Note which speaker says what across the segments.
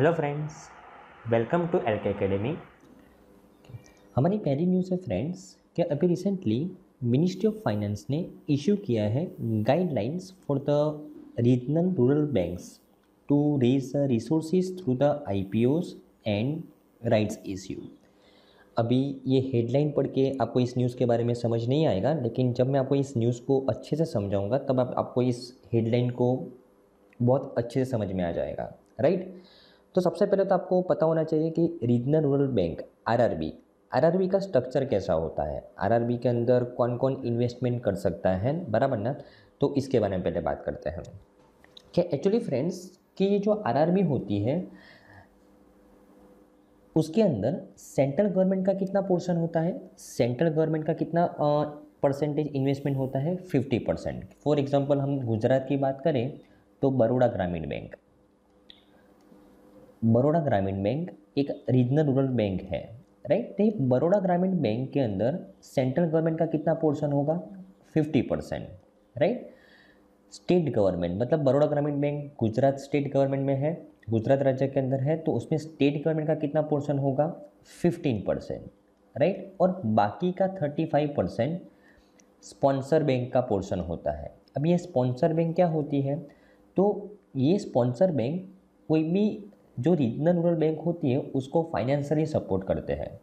Speaker 1: Hello friends welcome to L K academy
Speaker 2: हमारी पहली news है फ्रेंड्स कि अभी रिसेंटली मिनिस्ट्री ऑफ़ फाइनेंस ने इशू किया है guidelines for the regional rural banks to raise the resources through the IPOs and rights issue अभी ये हेडलाइन पढ़ के आपको इस न्यूज़ के बारे में समझ नहीं आएगा लेकिन जब मैं आपको इस न्यूज़ को अच्छे से समझाऊँगा तब आप, आपको इस हेडलाइन को बहुत अच्छे से समझ में आ जाएगा राइट तो सबसे पहले तो आपको पता होना चाहिए कि regional rural bank RRB RRB का स्ट्रक्चर कैसा होता है? आरआरबी के अंदर कौन कौन इन्वेस्टमेंट कर सकता है? बराबर ना? तो इसके बारे में पहले बात करते हैं कि एक्चुअली फ्रेंड्स कि ये जो आरआरबी होती है, उसके अंदर सेंट्रल गवर्नमेंट का कितना पोर्शन होता है? सेंट्रल गवर्नमेंट का कितना परसेंटेज इन्वेस्टमेंट होता है? फिफ्टी परसेंट फॉर एग्ज़ाम्पल हम गुजरात की बात करें तो बड़ोड़ा ग्रामीण बैंक बड़ोड़ा ग्रामीण बैंक एक रीजनल रूरल बैंक है राइट तो बड़ोड़ा ग्रामीण बैंक के अंदर सेंट्रल गवर्नमेंट का कितना पोर्शन होगा? Fifty percent right state government मतलब Baroda Gramin bank Gujarat state government में है, गुजरात राज्य के अंदर है तो उसमें स्टेट गवर्नमेंट का कितना पोर्शन होगा? फिफ्टीन परसेंट राइट और बाकी का thirty five percent sponsor bank का पोर्शन होता है। अब ये स्पॉन्सर बैंक क्या होती है? तो ये स्पॉन्सर बैंक कोई भी जो रीजनल रूरल बैंक होती है, उसको फाइनेंशियली सपोर्ट करते हैं।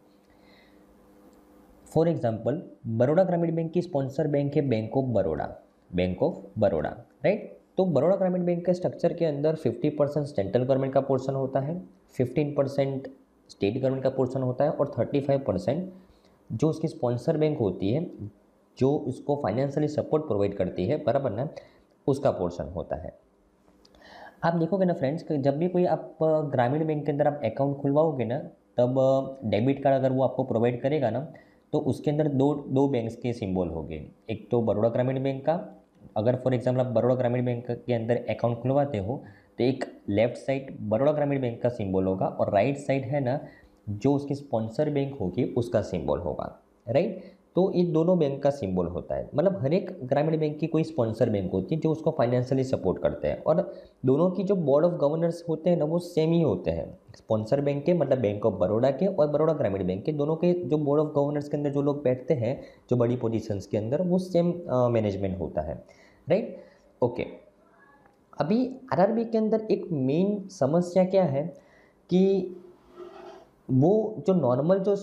Speaker 2: For example Baroda Gramin bank की स्पॉन्सर बैंक है bank of Baroda bank of Baroda right तो बड़ोड़ा ग्रामीण बैंक के स्ट्रक्चर के अंदर 50 परसेंट सेंट्रल गवर्नमेंट का पोर्शन होता है 15 परसेंट स्टेट गवर्नमेंट का पोर्शन होता है और 35 परसेंट जो उसकी स्पॉन्सर बैंक होती है, जो उसको फाइनेंशियली सपोर्ट प्रोवाइड करती है, बराबर ना, उसका पोर्शन होता है। आप देखोगे ना फ्रेंड्स कि जब भी कोई आप ग्रामीण बैंक के अंदर आप अकाउंट खुलवाओगे ना, तब डेबिट कार्ड अगर वो आपको प्रोवाइड करेगा ना तो उसके अंदर दो दो बैंक्स के सिंबल होंगे। एक तो बड़ौदा ग्रामीण बैंक का, अगर फॉर एग्ज़ाम्पल आप बड़ौदा ग्रामीण बैंक के अंदर अकाउंट खुलवाते हो तो एक लेफ़्ट साइड बड़ौदा ग्रामीण बैंक का सिंबल होगा और राइट साइड है ना, जो उसकी स्पॉन्सर बैंक होगी, उसका सिंबल होगा। राइट तो ये दोनों बैंक का सिंबल होता है। मतलब हर एक ग्रामीण बैंक की कोई स्पॉन्सर बैंक होती है जो उसको फाइनेंशियली सपोर्ट करते हैं। और दोनों की जो बोर्ड ऑफ़ गवर्नर्स होते हैं ना, वो सेम ही होते हैं। स्पॉन्सर बैंक के मतलब बैंक ऑफ़ बड़ौदा के और बड़ौदा ग्रामीण बैंक के दोनों के जो बोर्ड ऑफ़ गवर्नर्स के अंदर जो लोग बैठते हैं, जो बड़ी पोजिशंस के अंदर, वो सेम मैनेजमेंट होता है। राइट ओके अभी आरआरबी के अंदर एक मेन समस्या क्या है कि वो जो नॉर्मल जो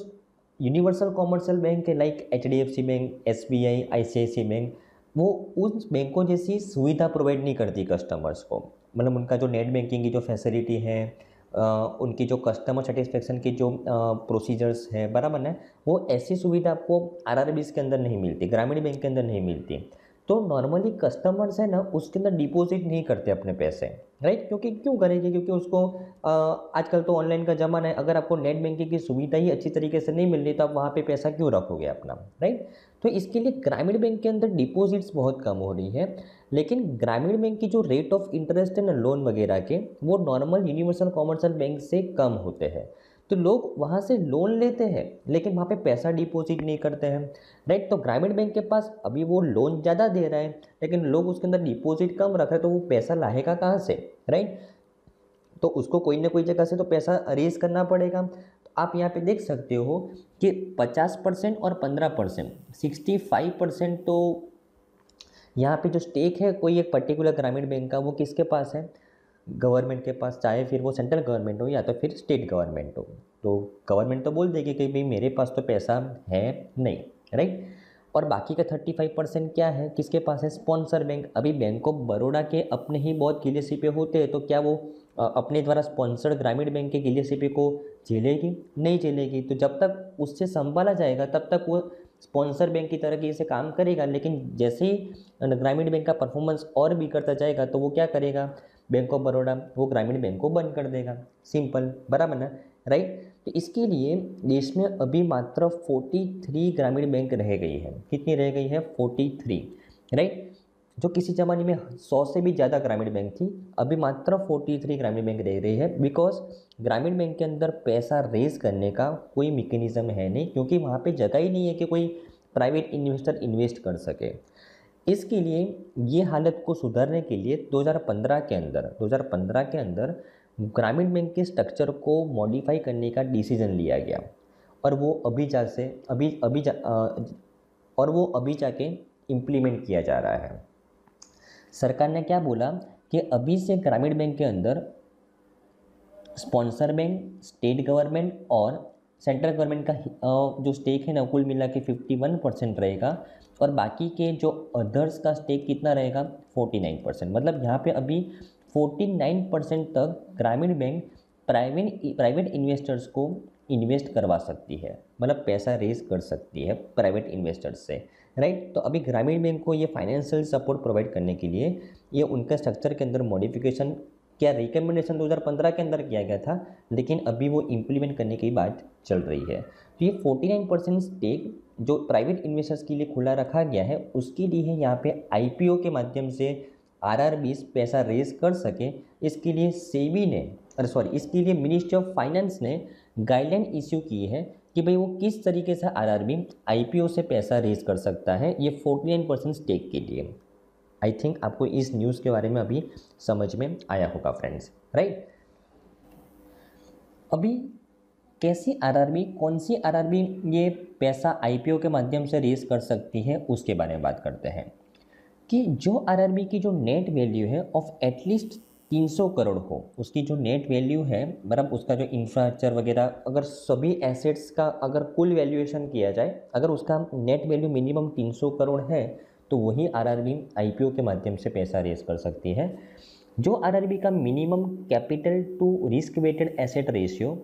Speaker 2: यूनिवर्सल कॉमर्शियल बैंक है like H D F C bank S B I I C I C bank वो उन बैंकों जैसी सुविधा प्रोवाइड नहीं करती कस्टमर्स को। मतलब उनका जो नेट बैंकिंग की जो फैसिलिटी है उनकी जो कस्टमर सेटिस्फेक्शन की जो प्रोसीजर्स है, बराबर ना? वो ऐसी सुविधा आपको आर आर के अंदर नहीं मिलती, ग्रामीण बैंक के अंदर नहीं मिलती। तो नॉर्मली कस्टमर्स है ना, उसके अंदर डिपॉजिट नहीं करते अपने पैसे। राइट क्योंकि क्यों करेगी? क्योंकि उसको आजकल तो ऑनलाइन का ज़माना है। अगर आपको नेट बैंकिंग की सुविधा ही अच्छी तरीके से नहीं मिल रही तो आप वहाँ पे पैसा क्यों रखोगे अपना? राइट तो इसके लिए ग्रामीण बैंक के अंदर डिपॉजिट्स बहुत कम हो रही है। लेकिन ग्रामीण बैंक की जो रेट ऑफ़ इंटरेस्ट है ना लोन वगैरह के, वो नॉर्मल यूनिवर्सल कॉमर्शियल बैंक से कम होते हैं। तो लोग वहाँ से लोन लेते हैं, लेकिन वहाँ पे पैसा डिपॉजिट नहीं करते हैं राइट तो ग्रामीण बैंक के पास अभी वो लोन ज़्यादा दे रहा है, लेकिन लोग उसके अंदर डिपॉजिट कम रख रहे हैं तो वो पैसा लाएगा कहाँ से राइट तो उसको कोई ना कोई जगह से तो पैसा अरेज करना पड़ेगा। तो आप यहाँ पे देख सकते हो कि 50 परसेंट और 15 परसेंट, सिक्सटी परसेंट तो यहाँ पे जो स्टेक है, कोई एक पर्टिकुलर ग्रामीण बैंक का, वो किसके पास है? गवर्नमेंट के पास, चाहे फिर वो सेंट्रल गवर्नमेंट हो या तो फिर स्टेट गवर्नमेंट हो। तो गवर्नमेंट तो बोल देगी कि भाई मेरे पास तो पैसा है नहीं राइट और बाकी का थर्टी फाइव परसेंट क्या है? किसके पास है? स्पॉन्सर बैंक अभी बैंक ऑफ़ बड़ौदा के अपने ही बहुत गिले पे होते हैं तो क्या वो अपने द्वारा स्पॉन्सर्ड ग्रामीण बैंक के गिले को झेलेगी? नहीं झेलेगी। तो जब तक उससे संभाला जाएगा, तब तक वो स्पॉन्सर बैंक की तरह से काम करेगा। लेकिन जैसे ही ग्रामीण बैंक का परफॉर्मेंस और करता जाएगा तो वो क्या करेगा? बैंक ऑफ़ बड़ौदा वो ग्रामीण बैंक को बंद कर देगा। सिंपल बराबर ना? राइट तो इसके लिए देश में अभी मात्र 43 ग्रामीण बैंक रह गई है। कितनी रह गई है? 43 राइट जो किसी ज़माने में 100 से भी ज़्यादा ग्रामीण बैंक थी, अभी मात्र 43 ग्रामीण बैंक रह रही है। बिकॉज़ ग्रामीण बैंक के अंदर पैसा रेज करने का कोई मिकेनिज़्म है नहीं, क्योंकि वहाँ पे जगह ही नहीं है कि कोई प्राइवेट इन्वेस्टर इन्वेस्ट कर सके। इसके लिए ये हालत को सुधारने के लिए 2015 के अंदर 2015 के अंदर ग्रामीण बैंक के स्ट्रक्चर को मॉडिफाई करने का डिसीज़न लिया गया। और वो अभी जा से, अभी अभी जा और वो अभी जाके इम्प्लीमेंट किया जा रहा है। सरकार ने क्या बोला कि अभी से ग्रामीण बैंक के अंदर स्पॉन्सर बैंक स्टेट गवर्नमेंट और सेंट्रल गवर्नमेंट का जो स्टेक है ना, कुल मिला के फिफ्टी वन परसेंट रहेगा। और बाकी के जो अदर्स का स्टेक कितना रहेगा? फोर्टी नाइन परसेंट मतलब यहाँ पे अभी फोर्टी नाइन परसेंट तक Gramin bank private private investors को इन्वेस्ट करवा सकती है। मतलब पैसा रेज कर सकती है प्राइवेट इन्वेस्टर्स से राइट तो अभी ग्रामीण बैंक को ये फाइनेंशियल सपोर्ट प्रोवाइड करने के लिए ये उनका स्ट्रक्चर के अंदर मॉडिफिकेशन क्या रिकमेंडेशन 2015 के अंदर किया गया था, लेकिन अभी वो इम्प्लीमेंट करने की बात चल रही है। तो ये 49 परसेंट स्टेक जो प्राइवेट इन्वेस्टर्स के लिए खुला रखा गया है, उसके लिए है यहाँ पे आईपीओ के माध्यम से आर आर पैसा रेज कर सके। इसके लिए सेबी ने, अरे सॉरी इसके लिए मिनिस्ट्री ऑफ़ फाइनेंस ने गाइडलाइन इश्यू की है कि भाई वो किस तरीके से आर आरआरबी आईपीओ से पैसा रेज कर सकता है ये 49 परसेंट स्टेक के लिए। आई थिंक आपको इस न्यूज़ के बारे में अभी समझ में आया होगा फ्रेंड्स राइट अभी कैसी आरआरबी, कौन सी आरआरबी ये पैसा आईपीओ के माध्यम से रेज कर सकती है, उसके बारे में बात करते हैं। कि जो आरआरबी की जो नेट वैल्यू है ऑफ़ एटलीस्ट 300 करोड़ हो, उसकी जो नेट वैल्यू है मतलब उसका जो इंफ्रास्ट्रक्चर वगैरह, अगर सभी एसेट्स का अगर कुल वैल्यूएशन किया जाए, अगर उसका नेट वैल्यू मिनिमम 300 करोड़ है तो वही आरआरबी आईपीओ के माध्यम से पैसा रेज कर सकती है। जो आरआरबी का minimum capital to risk weighted asset ratio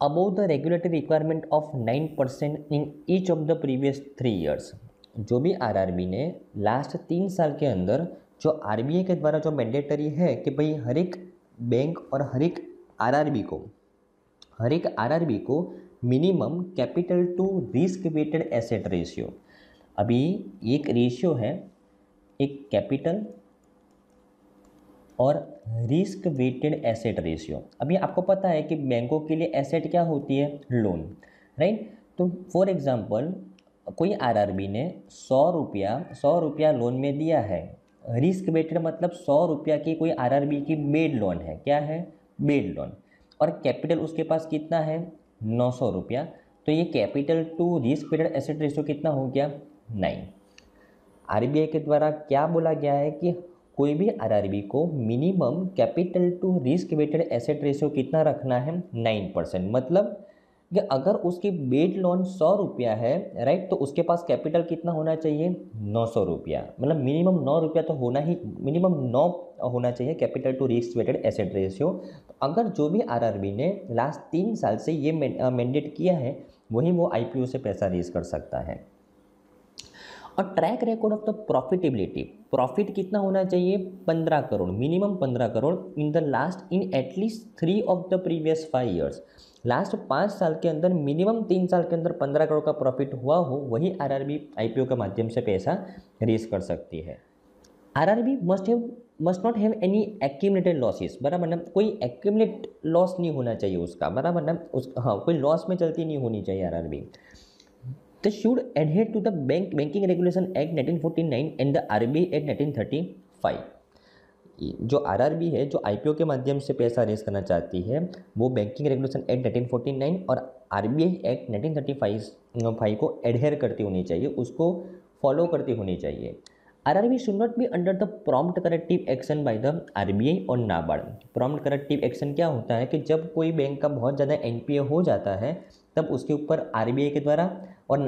Speaker 2: above the regulatory requirement of nine percent in each of the previous three years जो भी आरआरबी ने लास्ट तीन साल के अंदर जो आरबीआई के द्वारा जो मैंडेटरी है कि भाई हर एक बैंक और हर एक आरआरबी को, हर एक आरआरबी को minimum capital to risk weighted asset ratio अभी एक रेशियो है, एक कैपिटल और रिस्क वेटेड एसेट रेशियो अभी आपको पता है कि बैंकों के लिए एसेट क्या होती है? लोन राइट तो फॉर एग्जांपल कोई आरआरबी ने सौ रुपया सौ रुपया लोन में दिया है। रिस्क वेटेड मतलब सौ रुपया की कोई आरआरबी की बेड लोन है। क्या है? बेड लोन और कैपिटल उसके पास कितना है? नौ सौ रुपया। तो ये capital to risk weighted asset ratio कितना हो गया? नाइन आरबीआई के द्वारा क्या बोला गया है कि कोई भी आरआरबी को minimum capital to risk weighted asset ratio कितना रखना है? नाइन परसेंट मतलब कि अगर उसकी बेड लोन सौ रुपया है राइट तो उसके पास कैपिटल कितना होना चाहिए? नौ सौ रुपया. मतलब मिनिमम नौ रुपया तो होना ही मिनिमम नौ होना चाहिए capital to risk weighted asset ratio तो अगर जो भी आरआरबी ने लास्ट तीन साल से ये मैंडेट किया है, वही वो आईपीओ से पैसा रेज कर सकता है. और track record of the profitability profit कितना होना चाहिए? पंद्रह करोड़ मिनिमम पंद्रह crore in the last in at least three of the previous five years last पाँच साल के अंदर मिनिमम तीन साल के अंदर पंद्रह करोड़ का प्रॉफिट हुआ हो, वही आरआरबी आईपीओ के माध्यम से पैसा रेज कर सकती है। RRB must have must not have any accumulated losses बराबर ना, कोई एक्यूमलेट लॉस नहीं होना चाहिए उसका। बराबर ना, उस हाँ कोई लॉस में चलती नहीं होनी चाहिए RRB they should adhere to the bank, banking regulation act 1949 and the RBI act 1935 जो आरआरबी है, जो आईपीओ के माध्यम से पैसा रेज करना चाहती है, वो बैंकिंग रेगुलेशन एक्ट 1949 और आरबीआई एक्ट 1935 फाइव फाइव को एडहेयर करती होनी चाहिए, उसको फॉलो करती होनी चाहिए। RRB should not be under the prompt corrective action by the RBI और नाबार्ड। प्रॉम्प्ट करेक्टिव एक्शन क्या होता है कि जब कोई बैंक का बहुत ज़्यादा एनपीए हो जाता है तब उसके ऊपर आरबीआई के द्वारा और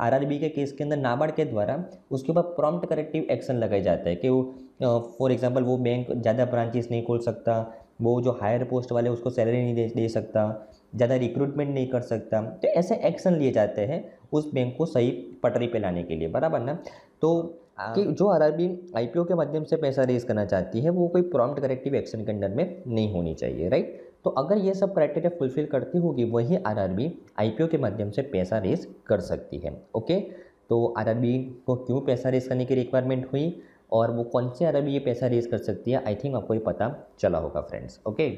Speaker 2: आरआरबी के केस के अंदर नाबार्ड के द्वारा उसके ऊपर प्रॉम्प्ट करेक्टिव एक्शन लगाए जाते हैं कि वो फॉर एग्जांपल वो बैंक ज़्यादा ब्रांचेस नहीं खोल सकता वो जो हायर पोस्ट वाले उसको सैलरी नहीं दे, दे सकता ज़्यादा रिक्रूटमेंट नहीं कर सकता। तो ऐसे एक्शन लिए जाते हैं उस बैंक को सही पटरी पे लाने के लिए बराबर ना? तो कि जो आरआरबी आईपीओ के माध्यम से पैसा रेज करना चाहती है वो कोई प्रॉम्प्ट करेक्टिव एक्शन के अंडर में नहीं होनी चाहिए राइट तो अगर ये सब क्राइटेरिया फुलफिल करती होगी, वही आरआरबी आईपीओ के माध्यम से पैसा रेज कर सकती है ओके तो आरआरबी को क्यों पैसा रेस करने की रिक्वायरमेंट हुई और वो कौन से आरआरबी ये पैसा रेज कर सकती है आई थिंक आपको ये पता चला होगा फ्रेंड्स ओके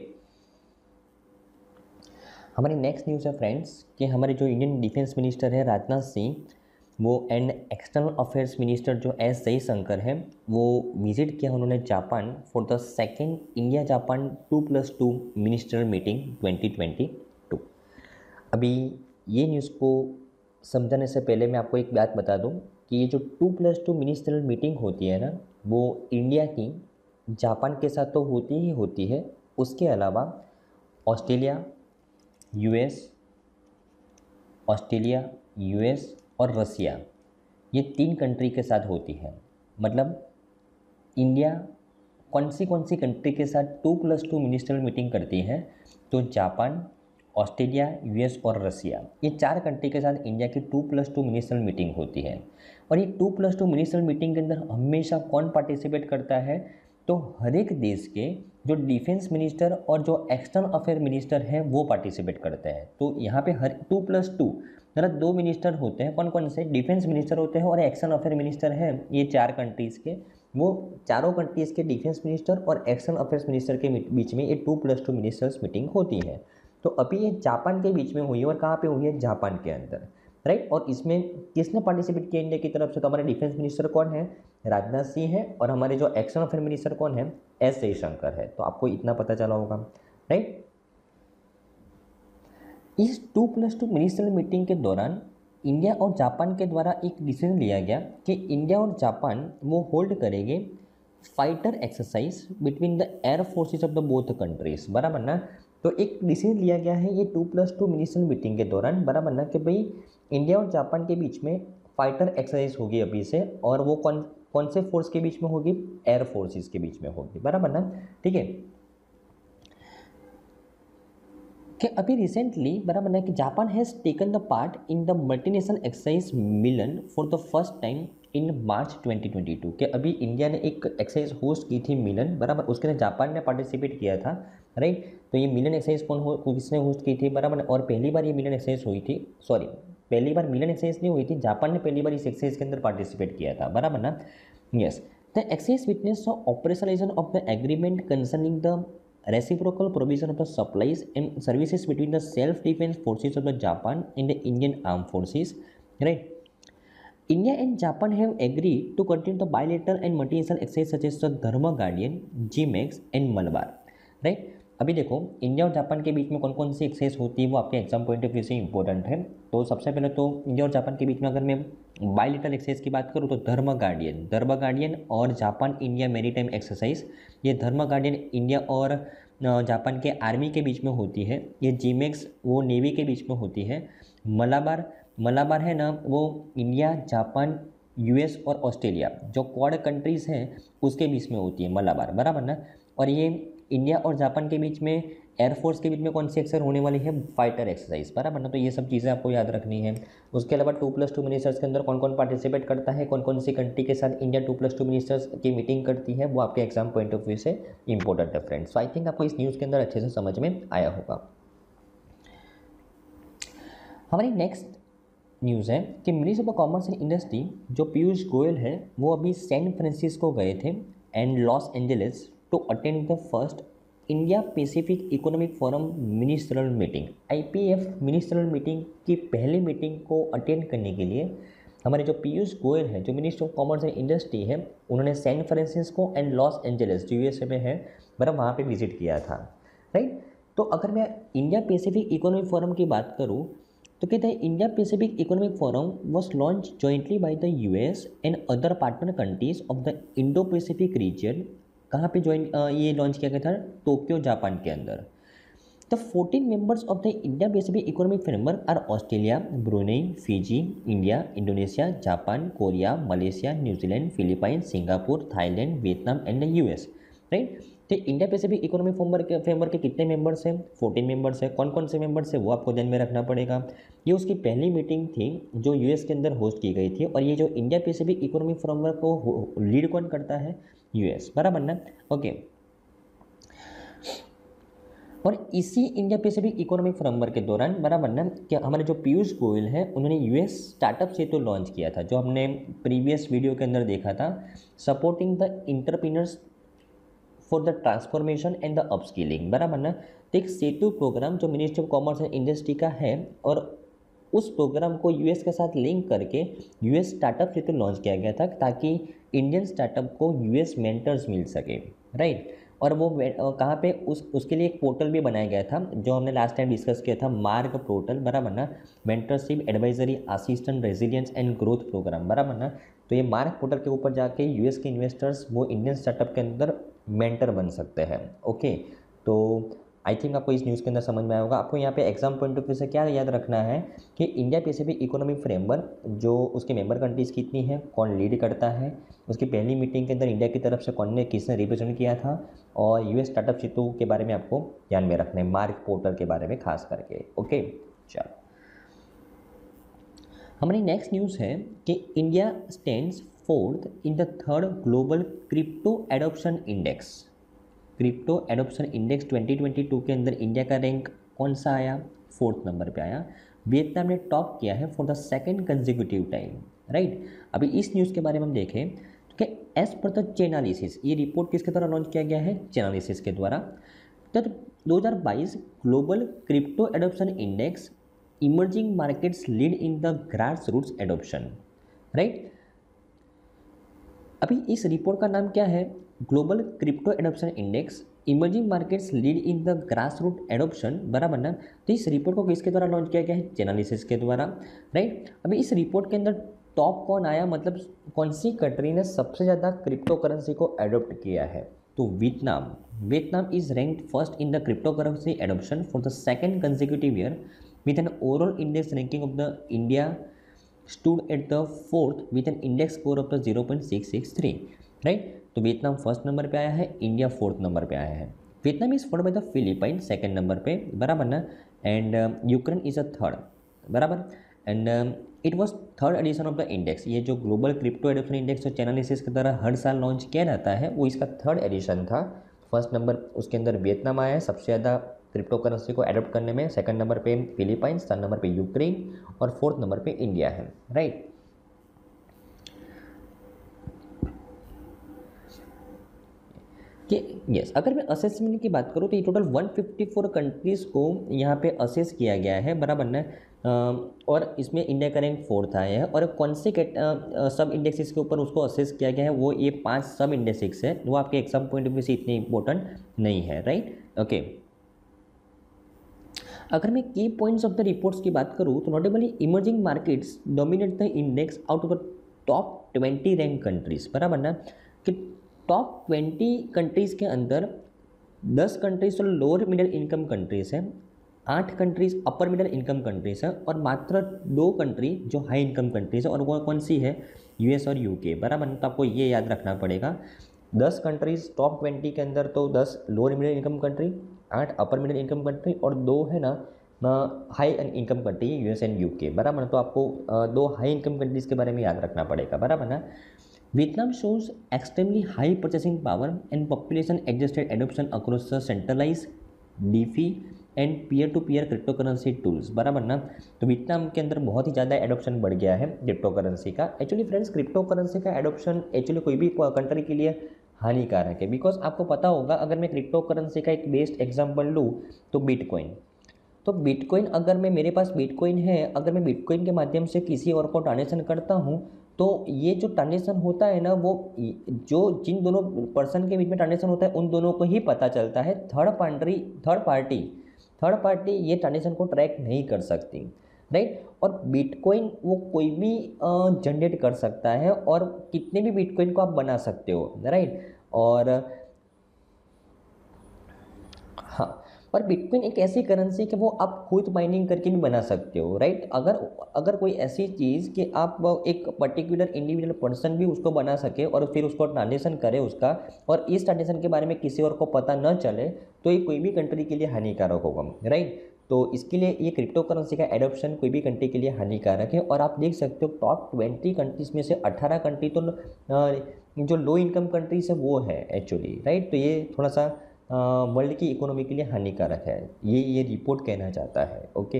Speaker 2: हमारी नेक्स्ट न्यूज़ है फ्रेंड्स कि हमारे जो इंडियन डिफेंस मिनिस्टर है राजनाथ सिंह वो एंड एक्सटर्नल अफेयर्स मिनिस्टर जो एस जयशंकर है, वो विज़िट किया उन्होंने Japan for the second India Japan two plus two minister meeting 2022 अभी ये न्यूज़ को समझाने से पहले मैं आपको एक बात बता दूँ कि ये जो two plus two ministerial meeting होती है ना, वो इंडिया की, जापान के साथ तो होती ही होती है, उसके अलावा ऑस्ट्रेलिया यूएस ऑस्ट्रेलिया यूएस और रसिया, ये तीन कंट्री के साथ होती है। मतलब इंडिया कौन सी कौन सी कंट्री के साथ two plus two ministerial meeting करती है? तो जापान, ऑस्ट्रेलिया यूएस और रसिया। ये चार कंट्री के साथ इंडिया की two plus two ministerial meeting होती है। और ये two plus two ministerial meeting के अंदर हमेशा कौन पार्टिसिपेट करता है? तो हर एक देश के जो डिफेंस मिनिस्टर और जो एक्सटर्नल अफेयर मिनिस्टर हैं, वो पार्टिसिपेट करते हैं। तो यहाँ पे हर टू प्लस टू मतलब दो मिनिस्टर होते हैं कौन कौन से? डिफेंस मिनिस्टर होते हैं और एक्शन अफेयर मिनिस्टर हैं ये चार कंट्रीज़ के। वो चारों कंट्रीज़ के डिफेंस मिनिस्टर और एक्शन अफेयर्स मिनिस्टर के बीच में ये two plus two ministers meeting होती है। तो अभी ये जापान के बीच में हुई है और कहाँ पे हुई है? जापान के अंदर राइट और इसमें किसने पार्टिसिपेट किया इंडिया की तरफ़ से? तो हमारे डिफेंस मिनिस्टर कौन है? राजनाथ सिंह है और हमारे जो एक्शन अफेयर मिनिस्टर कौन है? एस जयशंकर है। तो आपको इतना पता चला होगा राइट इस two plus two ministerial meeting के दौरान इंडिया और जापान के द्वारा एक डिसीज़न लिया गया कि इंडिया और जापान वो होल्ड करेंगे fighter exercise between the air forces of the both countries, बराबर ना? तो एक डिसीज़न लिया गया है ये two plus two ministerial meeting के दौरान, बराबर ना कि भाई इंडिया और जापान के बीच में फाइटर एक्सरसाइज होगी अभी से और वो कौन कौन से फोर्स के बीच में होगी? एयर फोर्सेस के बीच में होगी, बराबर ना? ठीक है? कि अभी रिसेंटली बराबर ना कि Japan has taken the part in the multinational exercise Milan for the first time in March 2022 कि अभी इंडिया ने एक एक्सरसाइज होस्ट की थी मिलन, बराबर उसके अंदर जापान ने पार्टिसिपेट किया था राइट तो ये मिलन एक्सरसाइज कौन हो किसने होस्ट की थी, बराबर? और पहली बार ये मिलन एक्सरसाइज हुई थी सॉरी पहली बार मिलन एक्सरसाइज नहीं हुई थी, जापान ने पहली बार इस एक्सरसाइज के अंदर पार्टिसिपेट किया था, बराबर ना? Yes the exercise witness operationalization of the agreement concerning the reciprocal provision of the supplies and services between the self-defense forces of the Japan and the Indian armed forces. Right? India and Japan have agreed to continue the bilateral and multinational exercises such as the Dharma Guardian, GMAX and Malabar. Right? अभी देखो India और Japan के बीच में कौन कौन सी exercise होती है वो आपके एग्ज़ाम पॉइंट ऑफ़ व्यू से इंपॉर्टेंट है तो सबसे पहले तो इंडिया और जापान के बीच में अगर मैं बायलिटल एक्सरसाइज की बात करूँ तो धर्म गार्डियन धर्म गार्डियन और Japan India maritime exercise ये धर्म गार्डियन इंडिया और जापान के आर्मी के बीच में होती है। ये जीमेक्स वो नेवी के बीच में होती है। मलाबार मलाबार है ना, वो इंडिया, जापान यूएस और ऑस्ट्रेलिया, जो क्वाड कंट्रीज़ हैं, उसके बीच में होती है मलाबार, बराबर ना? और ये इंडिया और जापान के बीच में एयरफोर्स के बीच में कौन सी एक्सर होने वाली है? फाइटर एक्सरसाइज बराबर ना? तो ये सब चीज़ें आपको याद रखनी है। उसके अलावा टू प्लस टू मिनिस्टर्स के अंदर कौन कौन पार्टिसिपेट करता है? कौन कौन सी कंट्री के साथ India two plus two ministers की मीटिंग करती है? वो आपके एग्ज़ाम पॉइंट ऑफ़ व्यू से इंपॉर्टेंट है फ्रेंड्स सो आई थिंक आपको इस न्यूज़ के अंदर अच्छे से समझ में आया होगा। हमारी नेक्स्ट न्यूज़ है कि minister of commerce and industry जो पीयूष गोयल है, वो अभी सैन फ्रांसिस्को गए थे and Los Angeles to attend the first India Pacific economic forum ministerial meeting, IPF ministerial meeting की पहली मीटिंग को अटेंड करने के लिए हमारे जो पीयूष गोयल हैं, जो minister of commerce and industry है, उन्होंने San Francisco and Los Angeles, जो यूएसए में है बराबर वहाँ पे विज़िट किया था, राइट? तो अगर मैं इंडिया पैसिफिक इकोनॉमिक फोरम की बात करूँ तो कहते हैं India Pacific economic forum was launch jointly by the US and other partner countries of the Indo Pacific region कहाँ पे ज्वाइन ये लॉन्च किया गया था? टोक्यो जापान के अंदर। The fourteen members of the India Pacific economic framework are Australia Brunei Fiji India Indonesia Japan Korea Malaysia New Zealand Philippine Singapore Thailand Vietnam and the US right तो India Pacific economic framework framework के कितने members हैं? Fourteen members हैं। कौन कौन से members हैं? वो आपको ध्यान में रखना पड़ेगा। ये उसकी पहली मीटिंग थी जो यूएस के अंदर होस्ट की गई थी और ये जो इंडिया पैसिफिक इकोनॉमिक फ्रेमवर्क को लीड कौन करता है? यूएस बराबर ना? ओके और इसी इंडिया पैसिफिक इकोनॉमिक फ्रेमवर्क के दौरान, बराबर ना? कि हमारे जो पीयूष गोयल हैं, उन्होंने यूएस स्टार्टअप से तो लॉन्च किया था, जो हमने प्रीवियस वीडियो के अंदर देखा था supporting the entrepreneurs for the transformation and the upskilling बराबर ना? तो एक सेतु प्रोग्राम जो ministry of commerce and industry का है, और उस प्रोग्राम को यूएस के साथ लिंक करके यूएस स्टार्टअप हेतु लॉन्च किया गया था, ताकि इंडियन स्टार्टअप को यूएस मेंटर्स मिल सके राइट और वो कहाँ पे? उस, उसके लिए एक पोर्टल भी बनाया गया था, जो हमने लास्ट टाइम डिस्कस किया था, मार्ग पोर्टल बराबर ना? Mentorship advisory assistant resilience and growth program बराबर ना? तो ये मार्ग पोर्टल के ऊपर जाके यूएस के इन्वेस्टर्स वो इंडियन स्टार्टअप के अंदर मेंटर बन सकते हैं, ओके? तो आई थिंक आपको इस न्यूज़ के अंदर समझ में आया होगा। आपको यहाँ पे एग्ज़ाम पॉइंट ऑफ़ व्यू से क्या याद रखना है कि इंडिया पैसिफिक इकोनॉमिक फ्रेमवर्क जो उसके मेंबर कंट्रीज़ कितनी है, कौन लीड करता है? उसकी पहली मीटिंग के अंदर इंडिया की तरफ़ से कौन ने, किसने रिप्रेजेंट किया था? और यूएस स्टार्टअप सेतु के बारे में आपको ध्यान में रखना है मार्क पोर्टल के बारे में खास करके, ओके? चलो। हमारी नेक्स्ट न्यूज़ है कि India stand fourth in the third global crypto adoption index crypto adoption index 2022 के अंदर इंडिया का रैंक कौन सा आया? फोर्थ नंबर पे आया। वियतनाम ने टॉप किया है for the second consecutive time right अभी इस न्यूज़ के बारे में हम देखें तो क्या एज पर द चेनालिसिस ये रिपोर्ट किसके द्वारा लॉन्च किया गया है? चेनालिसिस के द्वारा। तो 2022 global crypto adoption index emerging markets lead in the grass roots adoption right अभी इस रिपोर्ट का नाम क्या है? Global crypto adoption index emerging markets lead in the grass root adoption बराबर ना? तो इस रिपोर्ट को किसके द्वारा लॉन्च किया गया है? चेनालिसिस के द्वारा राइट अभी इस रिपोर्ट के अंदर टॉप कौन आया? मतलब कौन सी कंट्री ने सबसे ज़्यादा क्रिप्टो करेंसी को एडोप्ट किया है? तो Vietnam Vietnam is ranked first in the crypto currency adoption for the second consecutive year with an overall index ranking of the India with an index score of the zero point six six three right तो Vietnam first number पे आया है India fourth number पे आया है। Vietnam is follow by the Philippine second number पे, बराबर ना? And Ukraine is a third बराबर? And it was third edition of the index ये जो ग्लोबल क्रिप्टो एडोप्शन इंडेक्स जो चैनलिसिस के द्वारा हर साल लॉन्च किया जाता है, वो इसका थर्ड एडिशन था। फ़र्स्ट नंबर उसके अंदर वियतनाम आया है, सबसे ज़्यादा क्रिप्टो करेंसी को एडोप्ट करने में सेकंड नंबर पे फिलीपाइंस थर्ड नंबर पे यूक्रेन और फोर्थ नंबर पे इंडिया है राइट कि यस अगर मैं असेसमेंट की बात करूँ तो ये टोटल 154 कंट्रीज़ को यहाँ पे असेस किया गया है, बराबर ना? और इसमें इंडिया का रैंक फोर्थ आया है, और कौन से सब इंडेक्सिस के ऊपर उसको असेस किया गया है, वो ये पाँच सब इंडेक्सिस है, वो आपके एग्ज़ाम पॉइंट ऑफ़ व्यू से इतने इंपॉर्टेंट नहीं है राइट ओके अगर मैं की पॉइंट्स ऑफ़ द रिपोर्ट्स की बात करूँ तो notably emerging markets dominate the index out of the top twenty rank countries बराबर ना? कि टॉप ट्वेंटी कंट्रीज़ के अंदर दस कंट्रीज़ तो लोअर मिडिल इनकम कंट्रीज़ हैं, आठ countries upper middle income countries हैं, और मात्र दो कंट्री जो हाई इनकम कंट्रीज़ है, और वो कौन सी है? यूएस और यूके बराबर तो आपको ये याद रखना पड़ेगा। दस कंट्रीज़ टॉप ट्वेंटी के अंदर तो दस लोअर मिडिल इनकम कंट्री आठ अपर मिडिल इनकम कंट्री और दो है ना high income country US and UK बराबर ना? तो आपको दो हाई इनकम कंट्रीज़ के बारे में याद रखना पड़ेगा, बराबर ना? Vietnam shows extremely high purchasing power and population adjusted adoption across the centralized DeFi and peer to peer crypto currency tools बराबर ना? तो वियतनाम के अंदर बहुत ही ज़्यादा एडोप्शन बढ़ गया है क्रिप्टो करेंसी का। एक्चुअली फ्रेंड्स क्रिप्टो करेंसी का एडोप्शन एक्चुअली कोई भी कंट्री के लिए हानिकारक है। बिकॉज़ आपको पता होगा, अगर मैं क्रिप्टो करेंसी का एक बेस्ट एग्ज़ाम्पल लूँ तो बिटकॉइन तो बिटकॉइन अगर मैं, मेरे पास बिटकॉइन है, अगर मैं बिटकॉइन के माध्यम से किसी और को ट्रांजेक्शन करता हूँ तो ये जो ट्रांजेक्शन होता है ना, वो जो जिन दोनों पर्सन के बीच में ट्रांजेक्शन होता है, उन दोनों को ही पता चलता है। Third party third party third party ये ट्रांजेक्शन को ट्रैक नहीं कर सकती। राइट और बिटकॉइन वो कोई भी जनरेट कर सकता है और कितने भी बिटकॉइन को आप बना सकते हो राइट और हाँ और बिटकॉइन एक ऐसी करेंसी कि वो आप खुद माइनिंग करके भी बना सकते हो राइट अगर अगर कोई ऐसी चीज़ कि आप एक पर्टिकुलर इंडिविजुअल पर्सन भी उसको बना सके और फिर उसको ट्रांजेक्शन करे उसका और इस ट्रांजेक्शन के बारे में किसी और को पता न चले तो ये कोई भी कंट्री के लिए हानिकारक होगा राइट तो इसके लिए ये क्रिप्टो करेंसी का एडोप्शन कोई भी कंट्री के लिए हानिकारक है और आप देख सकते हो टॉप ट्वेंटी कंट्रीज़ में से अट्ठारह कंट्री तो जो लो इनकम कंट्रीज़ है वो है एक्चुअली राइट तो ये थोड़ा सा वर्ल्ड की इकोनॉमी के लिए हानिकारक है। ये ये रिपोर्ट कहना चाहता है ओके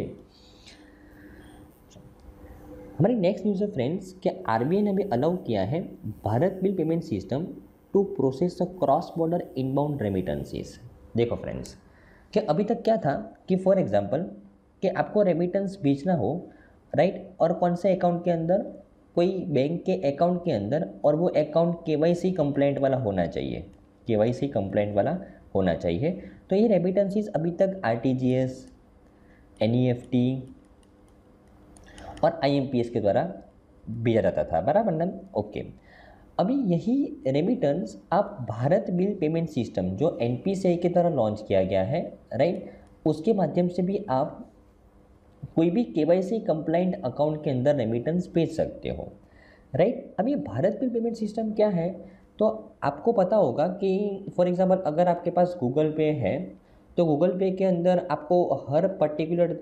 Speaker 2: हमारी नेक्स्ट न्यूज़ है फ्रेंड्स कि आर ने अभी अलाउ किया है Bharat bill payment system to process cross border inbound remittances देखो फ्रेंड्स कि अभी तक क्या था कि फॉर एग्जांपल कि आपको रेमिटेंस भेजना हो राइट और कौन से अकाउंट के अंदर? कोई बैंक के अकाउंट के अंदर और वो अकाउंट के वाई सी कंप्लेंट वाला होना चाहिए। के वाई सी कंप्लेंट वाला होना चाहिए। तो ये रेमिटेंसीज अभी तक R T G S N E F T और आई एम पी एस के द्वारा भेजा जाता था। बराबर ना? ओके अभी यही रेमिटेंस आप भारत बिल पेमेंट सिस्टम जो आई के द्वारा लॉन्च किया गया है राइट उसके माध्यम से भी आप कोई भी के वाई सी कंप्लाइंट अकाउंट के अंदर रेमिटेंस भेज सकते हो राइट अब ये भारत बिल पेमेंट सिस्टम क्या है? तो आपको पता होगा कि फॉर एग्जांपल अगर आपके पास गूगल पे है तो गूगल पे के अंदर आपको हर पर्टिकुलर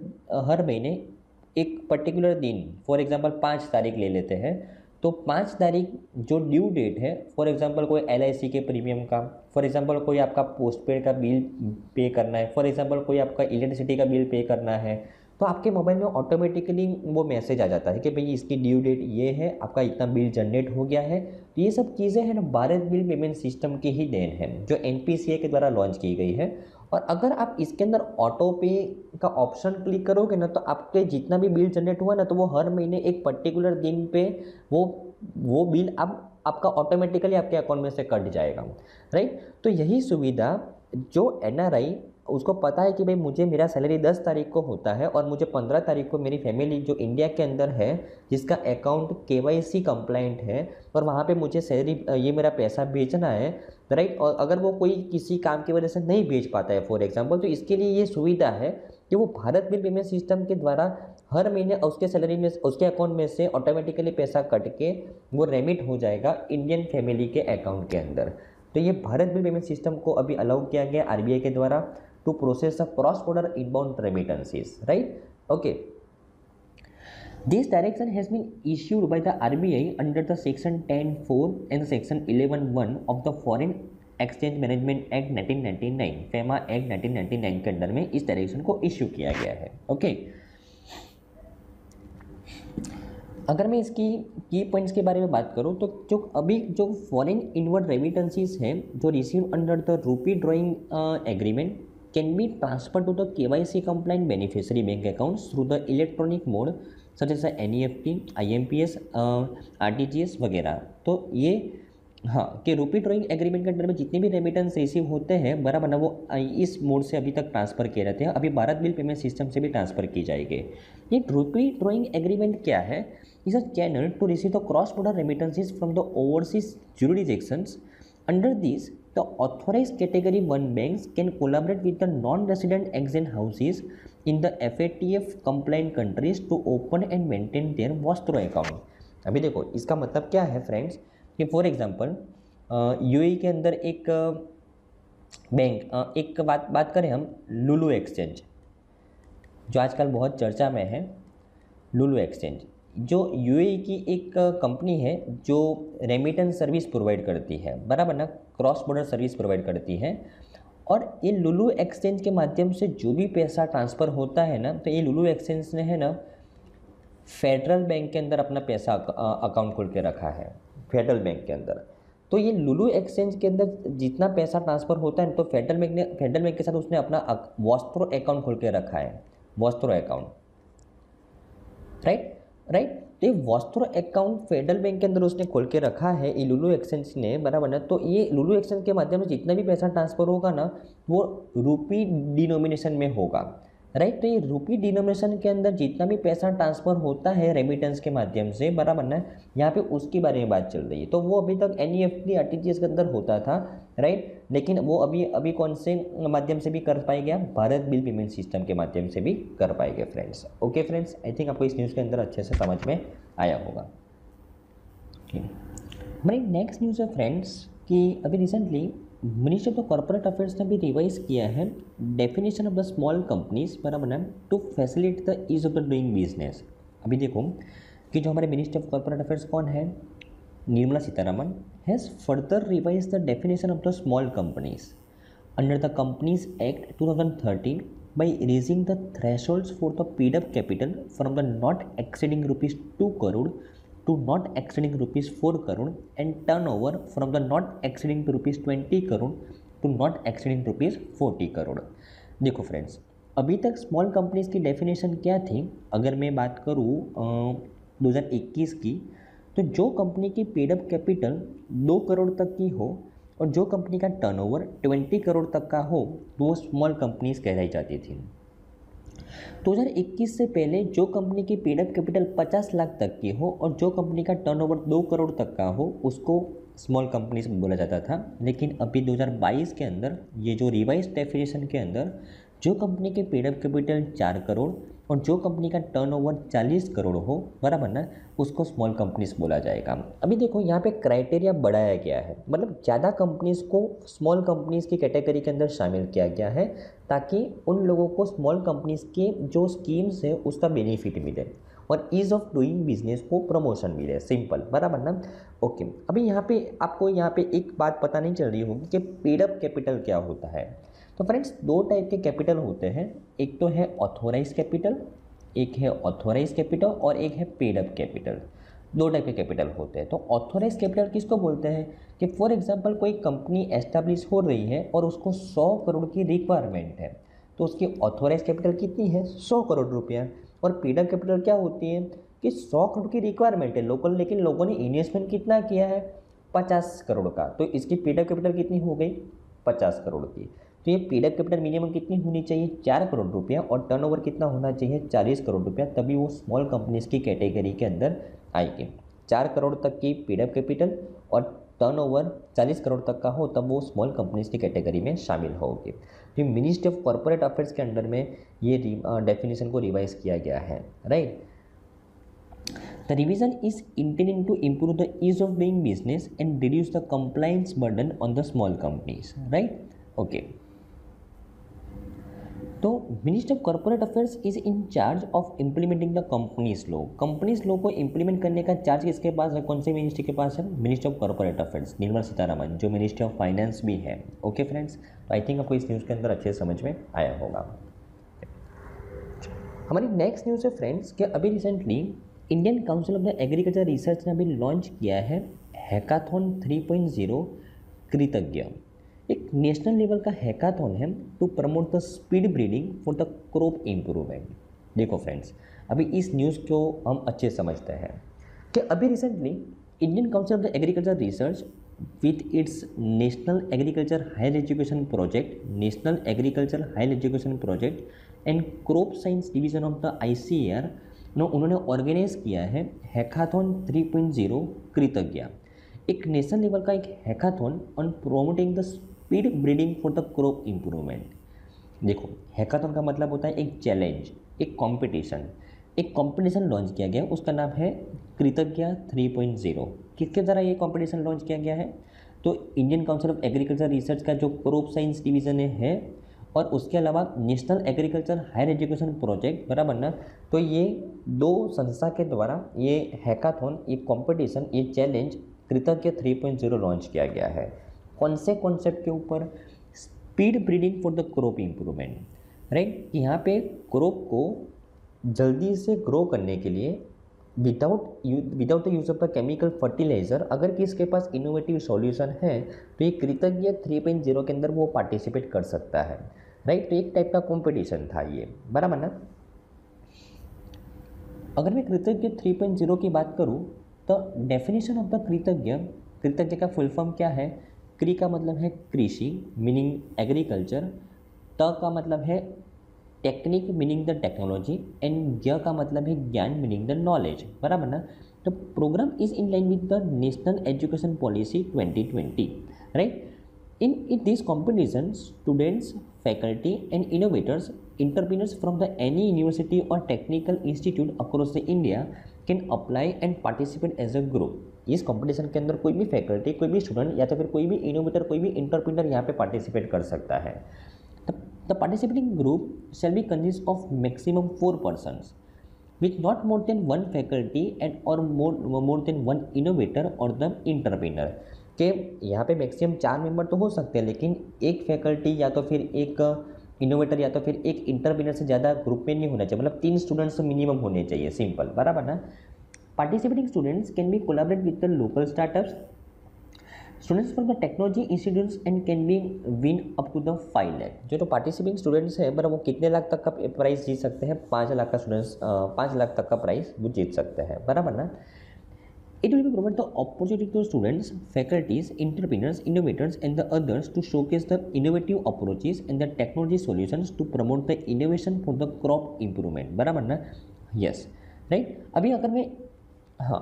Speaker 2: हर महीने एक पर्टिकुलर दिन फॉर एग्जांपल पाँच तारीख ले लेते हैं। तो पाँच तारीख जो ड्यू डेट है फॉर एग्जांपल कोई LIC के प्रीमियम का फॉर एग्जांपल कोई आपका पोस्टपेड का बिल पे करना है फॉर एग्जांपल कोई आपका इलेक्ट्रिसिटी का बिल पे करना है तो आपके मोबाइल में ऑटोमेटिकली वो मैसेज आ जाता है कि भाई इसकी ड्यू डेट ये है, आपका इतना बिल जनरेट हो गया है। तो ये सब चीज़ें हैं ना भारत बिल पेमेंट सिस्टम की ही देन है, जो NPCI के द्वारा लॉन्च की गई है। और अगर आप इसके अंदर ऑटो पे का ऑप्शन क्लिक करोगे ना तो आपके जितना भी बिल जनरेट हुआ ना तो वो हर महीने एक पर्टिकुलर दिन पे वो वो बिल अब आपका ऑटोमेटिकली आपके अकाउंट में से कट जाएगा। राइट तो यही सुविधा जो एनआरआई उसको पता है कि भाई मुझे मेरा सैलरी दस तारीख को होता है और मुझे पंद्रह तारीख को मेरी फैमिली जो इंडिया के अंदर है, जिसका अकाउंट के वाई सी है, और वहाँ पे मुझे सैलरी ये मेरा पैसा भेजना है राइट और अगर वो कोई किसी काम की वजह से नहीं भेज पाता है फॉर एग्ज़ाम्पल तो इसके लिए ये सुविधा है कि वो भारत बिल पेमेंट सिस्टम के द्वारा हर महीने उसके सैलरी में उसके अकाउंट में से ऑटोमेटिकली पैसा कट के वो रेमिट हो जाएगा इंडियन फैमिली के अकाउंट के अंदर तो ये भारत बिल पेमेंट सिस्टम को अभी अलाउ किया गया आर के द्वारा to process the cross-border inbound remittances, right? Okay. This direction has been issued by the R B I under the section ten four and section eleven one of the foreign exchange management act nineteen ninety nine FEMA act nineteen ninety nine के under में इस direction को issue किया गया है। Okay अगर मैं इसकी की पॉइंट्स के बारे में बात करूँ तो जो अभी जो फॉरन इनवर्ड रेमिटेंसीज है, जो receive under the rupee drawing agreement can be transfer to the K Y C compliant beneficiary bank account through the electronic mode bank accounts N E F T I M P S R T G S वगैरह। तो ये हाँ कि रूपी drawing agreement के under में जितने भी रेमिटेंस रिसीव होते हैं, बराबर ना वो इस मोड से अभी तक ट्रांसफ़र किए रहते हैं। अभी भारत बिल पेमेंट सिस्टम से भी ट्रांसफ़र की जाएगी। ये रूपी ड्रॉइंग एग्रीमेंट क्या है? Is a channel to receive the cross border remittances from the overseas jurisdictions under this The authorized category 1 banks can collaborate with the non-resident exempt houses in the FATF compliant countries to open and maintain their Vostro account. अभी देखो इसका मतलब क्या है friends कि for example UAE के अंदर एक बैंक एक बात बात करें हम लुलू एक्सचेंज जो आजकल बहुत चर्चा में है लुलू एक्सचेंज जो यूएई की एक कंपनी है जो रेमिटेंस सर्विस प्रोवाइड करती है बराबर ना क्रॉस बॉर्डर सर्विस प्रोवाइड करती है। और ये लुलू एक्सचेंज के माध्यम से जो भी पैसा ट्रांसफ़र होता है ना तो ये लुलू एक्सचेंज ने है ना फेडरल बैंक के अंदर अपना पैसा अकाउंट खोल के रखा है फेडरल बैंक के अंदर। तो ये लुलू एक्सचेंज के अंदर जितना पैसा ट्रांसफ़र होता है तो फेडरल बैंक ने फेडरल बैंक के साथ उसने अपना वस्त्रो अकाउंट खोल के रखा है वस्त्रो अकाउंट राइट राइट तो ये वस्त्र अकाउंट फेडरल बैंक के अंदर उसने खोल के रखा है लुलू एक्सचेंज ने, बराबर ना? तो ये लुलू एक्सचेंज के माध्यम से जितना भी पैसा ट्रांसफ़र होगा ना, वो रूपी डिनोमिनेशन में होगा। राइट? तो ये रुपी डिनोमिनेशन के अंदर जितना भी पैसा ट्रांसफ़र होता है रेमिटेंस के माध्यम से, बराबर ना? यहाँ पे उसके बारे में बात चल रही है। तो वो अभी तक N E F R T S के अंदर होता था, राइट? लेकिन वो अभी अभी कौन से माध्यम से भी कर पाएगा भारत बिल पेमेंट सिस्टम के माध्यम से भी कर पाएँगे friends okay friends I think आपको इस न्यूज़ के अंदर अच्छे से समझ में आया होगा। हमारी नेक्स्ट न्यूज़ है फ्रेंड्स कि अभी recently minister of the corporate affairs ने भी रिवाइज किया है। Definition of the small companies बराबर ना to facilitate the ease of the doing business अभी देखो कि जो हमारे मिनिस्ट्री ऑफ़ कॉर्पोरेट अफेयर्स कौन है? Nirmala Sitharaman. Has further revise the definition of the small companies under the companies act 2013 by raising the thresholds for the paid up capital from the not exceeding rupees 2 crore to not exceeding rupees 4 crore and turnover from the not exceeding to rupees 20 crore to not exceeding rupees 40 crore देखो friends अभी तक small companies की definition क्या थी? अगर मैं बात करूँ दो हज़ार इक्कीस की तो जो कंपनी की पेडअप कैपिटल दो करोड़ तक की हो और जो कंपनी का टर्नओवर ट्वेंटी करोड़ तक का हो तो वो स्मॉल कंपनीज़ कहलाई जाती थी। 2021 से पहले जो कंपनी की पेडअप कैपिटल 50 लाख तक की हो और जो कंपनी का टर्नओवर दो करोड़ तक का हो, उसको स्मॉल कंपनीज़ बोला जाता था। लेकिन अभी 2022 के अंदर, ये जो रिवाइज डेफिनेशन के अंदर, जो कंपनी के पेडअप कैपिटल चार करोड़ और जो कंपनी का टर्नओवर 40 करोड़ हो, बराबर ना, उसको स्मॉल कंपनीज़ बोला जाएगा। अभी देखो, यहाँ पे क्राइटेरिया बढ़ाया गया है। मतलब ज़्यादा कंपनीज़ को स्मॉल कंपनीज़ की कैटेगरी के अंदर शामिल किया गया है, ताकि उन लोगों को स्मॉल कंपनीज़ के जो स्कीम्स है, उसका बेनिफिट मिले और ईज़ ऑफ़ डूइंग बिज़नेस को प्रमोशन मिले। सिंपल बराबर ना? ओके अभी यहाँ पे आपको यहाँ पे एक बात पता नहीं चल रही होगी कि पेडअप कैपिटल क्या होता है। तो फ्रेंड्स, दो टाइप के कैपिटल होते हैं। एक तो है ऑथोराइज कैपिटल एक है ऑथोराइज कैपिटल और एक है पेडअप कैपिटल दो टाइप के कैपिटल होते हैं। तो ऑथोराइज कैपिटल किसको बोलते हैं? कि फॉर एग्जांपल कोई कंपनी एस्टेब्लिश हो रही है और उसको सौ करोड़ की रिक्वायरमेंट है। तो उसकी ऑथोराइज कैपिटल कितनी है? सौ करोड़ रुपया। और पेडअप कैपिटल क्या होती है? कि सौ करोड़ की रिक्वायरमेंट है लोकल लेकिन लोगों ने इन्वेस्टमेंट कितना किया है? पचास करोड़ का। तो इसकी पेडअप कैपिटल कितनी हो गई? पचास करोड़ की। तो ये पीडअप कैपिटल मिनिमम कितनी होनी चाहिए चार करोड़ रुपया और टर्नओवर कितना होना चाहिए चालीस करोड़ रुपया, तभी वो स्मॉल कंपनीज़ की कैटेगरी के अंदर आएगी चार करोड़ तक की पीडअप कैपिटल और टर्नओवर चालीस करोड़ तक का हो, तब वो स्मॉल कंपनीज़ की कैटेगरी में शामिल होगी तो मिनिस्ट्री ऑफ़ कॉरपोरेट अफेयर्स के अंडर में ये डेफिनेशन को रिवाइज किया गया है right The revision is intended to improve the ease of doing business and reduce the compliance burden on the small companies. Right? Okay. तो minister of corporate affairs is in charge of implementing the companies law companies law को implement करने का charge किसके पास है? कौन से ministry के पास है? Minister of corporate affairs Nirmala Sitharaman, जो मिनिस्ट्री ऑफ़ फाइनेंस भी है। ओके फ्रेंड्स आई थिंक आपको इस न्यूज़ के अंदर अच्छे समझ में आया होगा। हमारी नेक्स्ट न्यूज़ है फ्रेंड्स कि अभी recently Indian council of the agriculture research ने अभी लॉन्च किया है हैकाथॉन 3.0 कृतज्ञ। एक नेशनल लेवल का हैकाथॉन है to promote the speed breeding for the crop improvement देखो फ्रेंड्स अभी इस न्यूज़ को हम अच्छे समझते हैं कि अभी recently Indian council of the agriculture research with its national agriculture higher education project national agriculture higher education project and crop science division of the I C R no उन्होंने ऑर्गेनाइज किया है हैकाथॉन 3.0 कृतज्ञ एक national level का एक hackathon on promoting the speed breeding for the crop improvement. देखो hackathon का मतलब होता है एक चैलेंज एक कंपटीशन एक कंपटीशन लॉन्च किया गया, उसका नाम है कृतज्ञ 3.0 किसके द्वारा ये कंपटीशन लॉन्च किया गया है? तो Indian council of agriculture research का जो क्रॉप साइंस डिवीज़न है, और उसके अलावा national agriculture higher education project बराबर ना? तो ये दो संस्था के द्वारा ये हैकाथन ये कंपटीशन ये चैलेंज कृतज्ञ 3.0 लॉन्च किया गया है। कौन से कॉन्सेप्ट के ऊपर speed breeding for the crop improvement right यहाँ पे क्रॉप को जल्दी से ग्रो करने के लिए without without the use of the chemical fertiliser अगर किसके पास इनोवेटिव सॉल्यूशन है तो ये कृतज्ञ 3.0 के अंदर वो पार्टिसिपेट कर सकता है। राइट तो एक टाइप का कंपटीशन था ये। बराबर ना? अगर मैं कृतज्ञ 3.0 की बात करूँ तो डेफिनेशन ऑफ़ द कृतज्ञ कृतज्ञ का फुल फॉर्म क्या है? क्री का मतलब है कृषि मीनिंग एग्रीकल्चर त का मतलब है technique meaning the technology and ज्ञ का मतलब है ज्ञान मीनिंग द नॉलेज बराबर ना? तो programme is in line with the national education policy 2020 right in in this competition students faculty and innovators entrepreneurs from the any university or technical institute across the India can apply and participate as a group इस competition के अंदर कोई भी faculty कोई भी student या तो फिर कोई भी इनोवेटर कोई भी इंटरप्रीनर यहाँ पे पार्टिसिपेट कर सकता है। The participating group shall be consist of maximum four person with not more than one faculty and or more than one innovator or the entrepreneur के यहाँ पे मैक्सिमम चार मेंबर तो हो सकते हैं, लेकिन एक फैकल्टी या तो फिर एक इनोवेटर या तो फिर एक इंटरप्रीनर से ज़्यादा ग्रुप में नहीं होना चाहिए। मतलब तीन स्टूडेंट्स मिनिमम होने चाहिए सिंपल बराबर ना? Participating students can be collaborate with the local startups, students from the technology institutes and can be win up to the five lakh जो तो पार्टिसिपेंट स्टूडेंट्स हैं बट वो कितने लाख तक का प्राइस जीत सकते हैं पाँच लाख का स्टूडेंट्स पाँच लाख तक का प्राइस वो जीत सकते हैं बराबर ना It will be provide the opportunity to students, faculties, entrepreneurs, innovators, and the others to showcase the innovative approaches and the technology solutions to promote the innovation for the crop improvement. बराबर ना yes right अभी अगर मैं हाँ।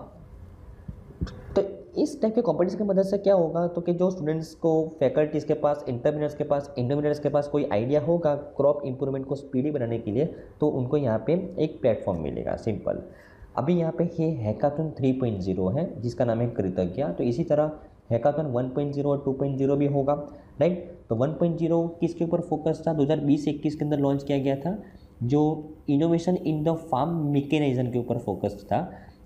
Speaker 2: तो इस type के competition की मदद से क्या होगा? तो कि जो स्टूडेंट्स को फैकल्टीज़ के पास इंटरमीडियट्स के पास इंटरमीडियट्स के पास कोई आइडिया होगा क्रॉप इंप्रूवमेंट को स्पीडी बनाने के लिए तो उनको यहाँ पे एक प्लेटफॉर्म मिलेगा सिंपल अभी यहाँ पे ये हैकाथन 3.0 है, जिसका नाम है कृतज्ञा। तो इसी तरह हैकाथन 1.0 और 2.0 भी होगा राइट तो 1.0 किसके ऊपर फोकस था? 2020-21 के अंदर लॉन्च किया गया था, जो innovation in the farm mechanisation के ऊपर फोकस था।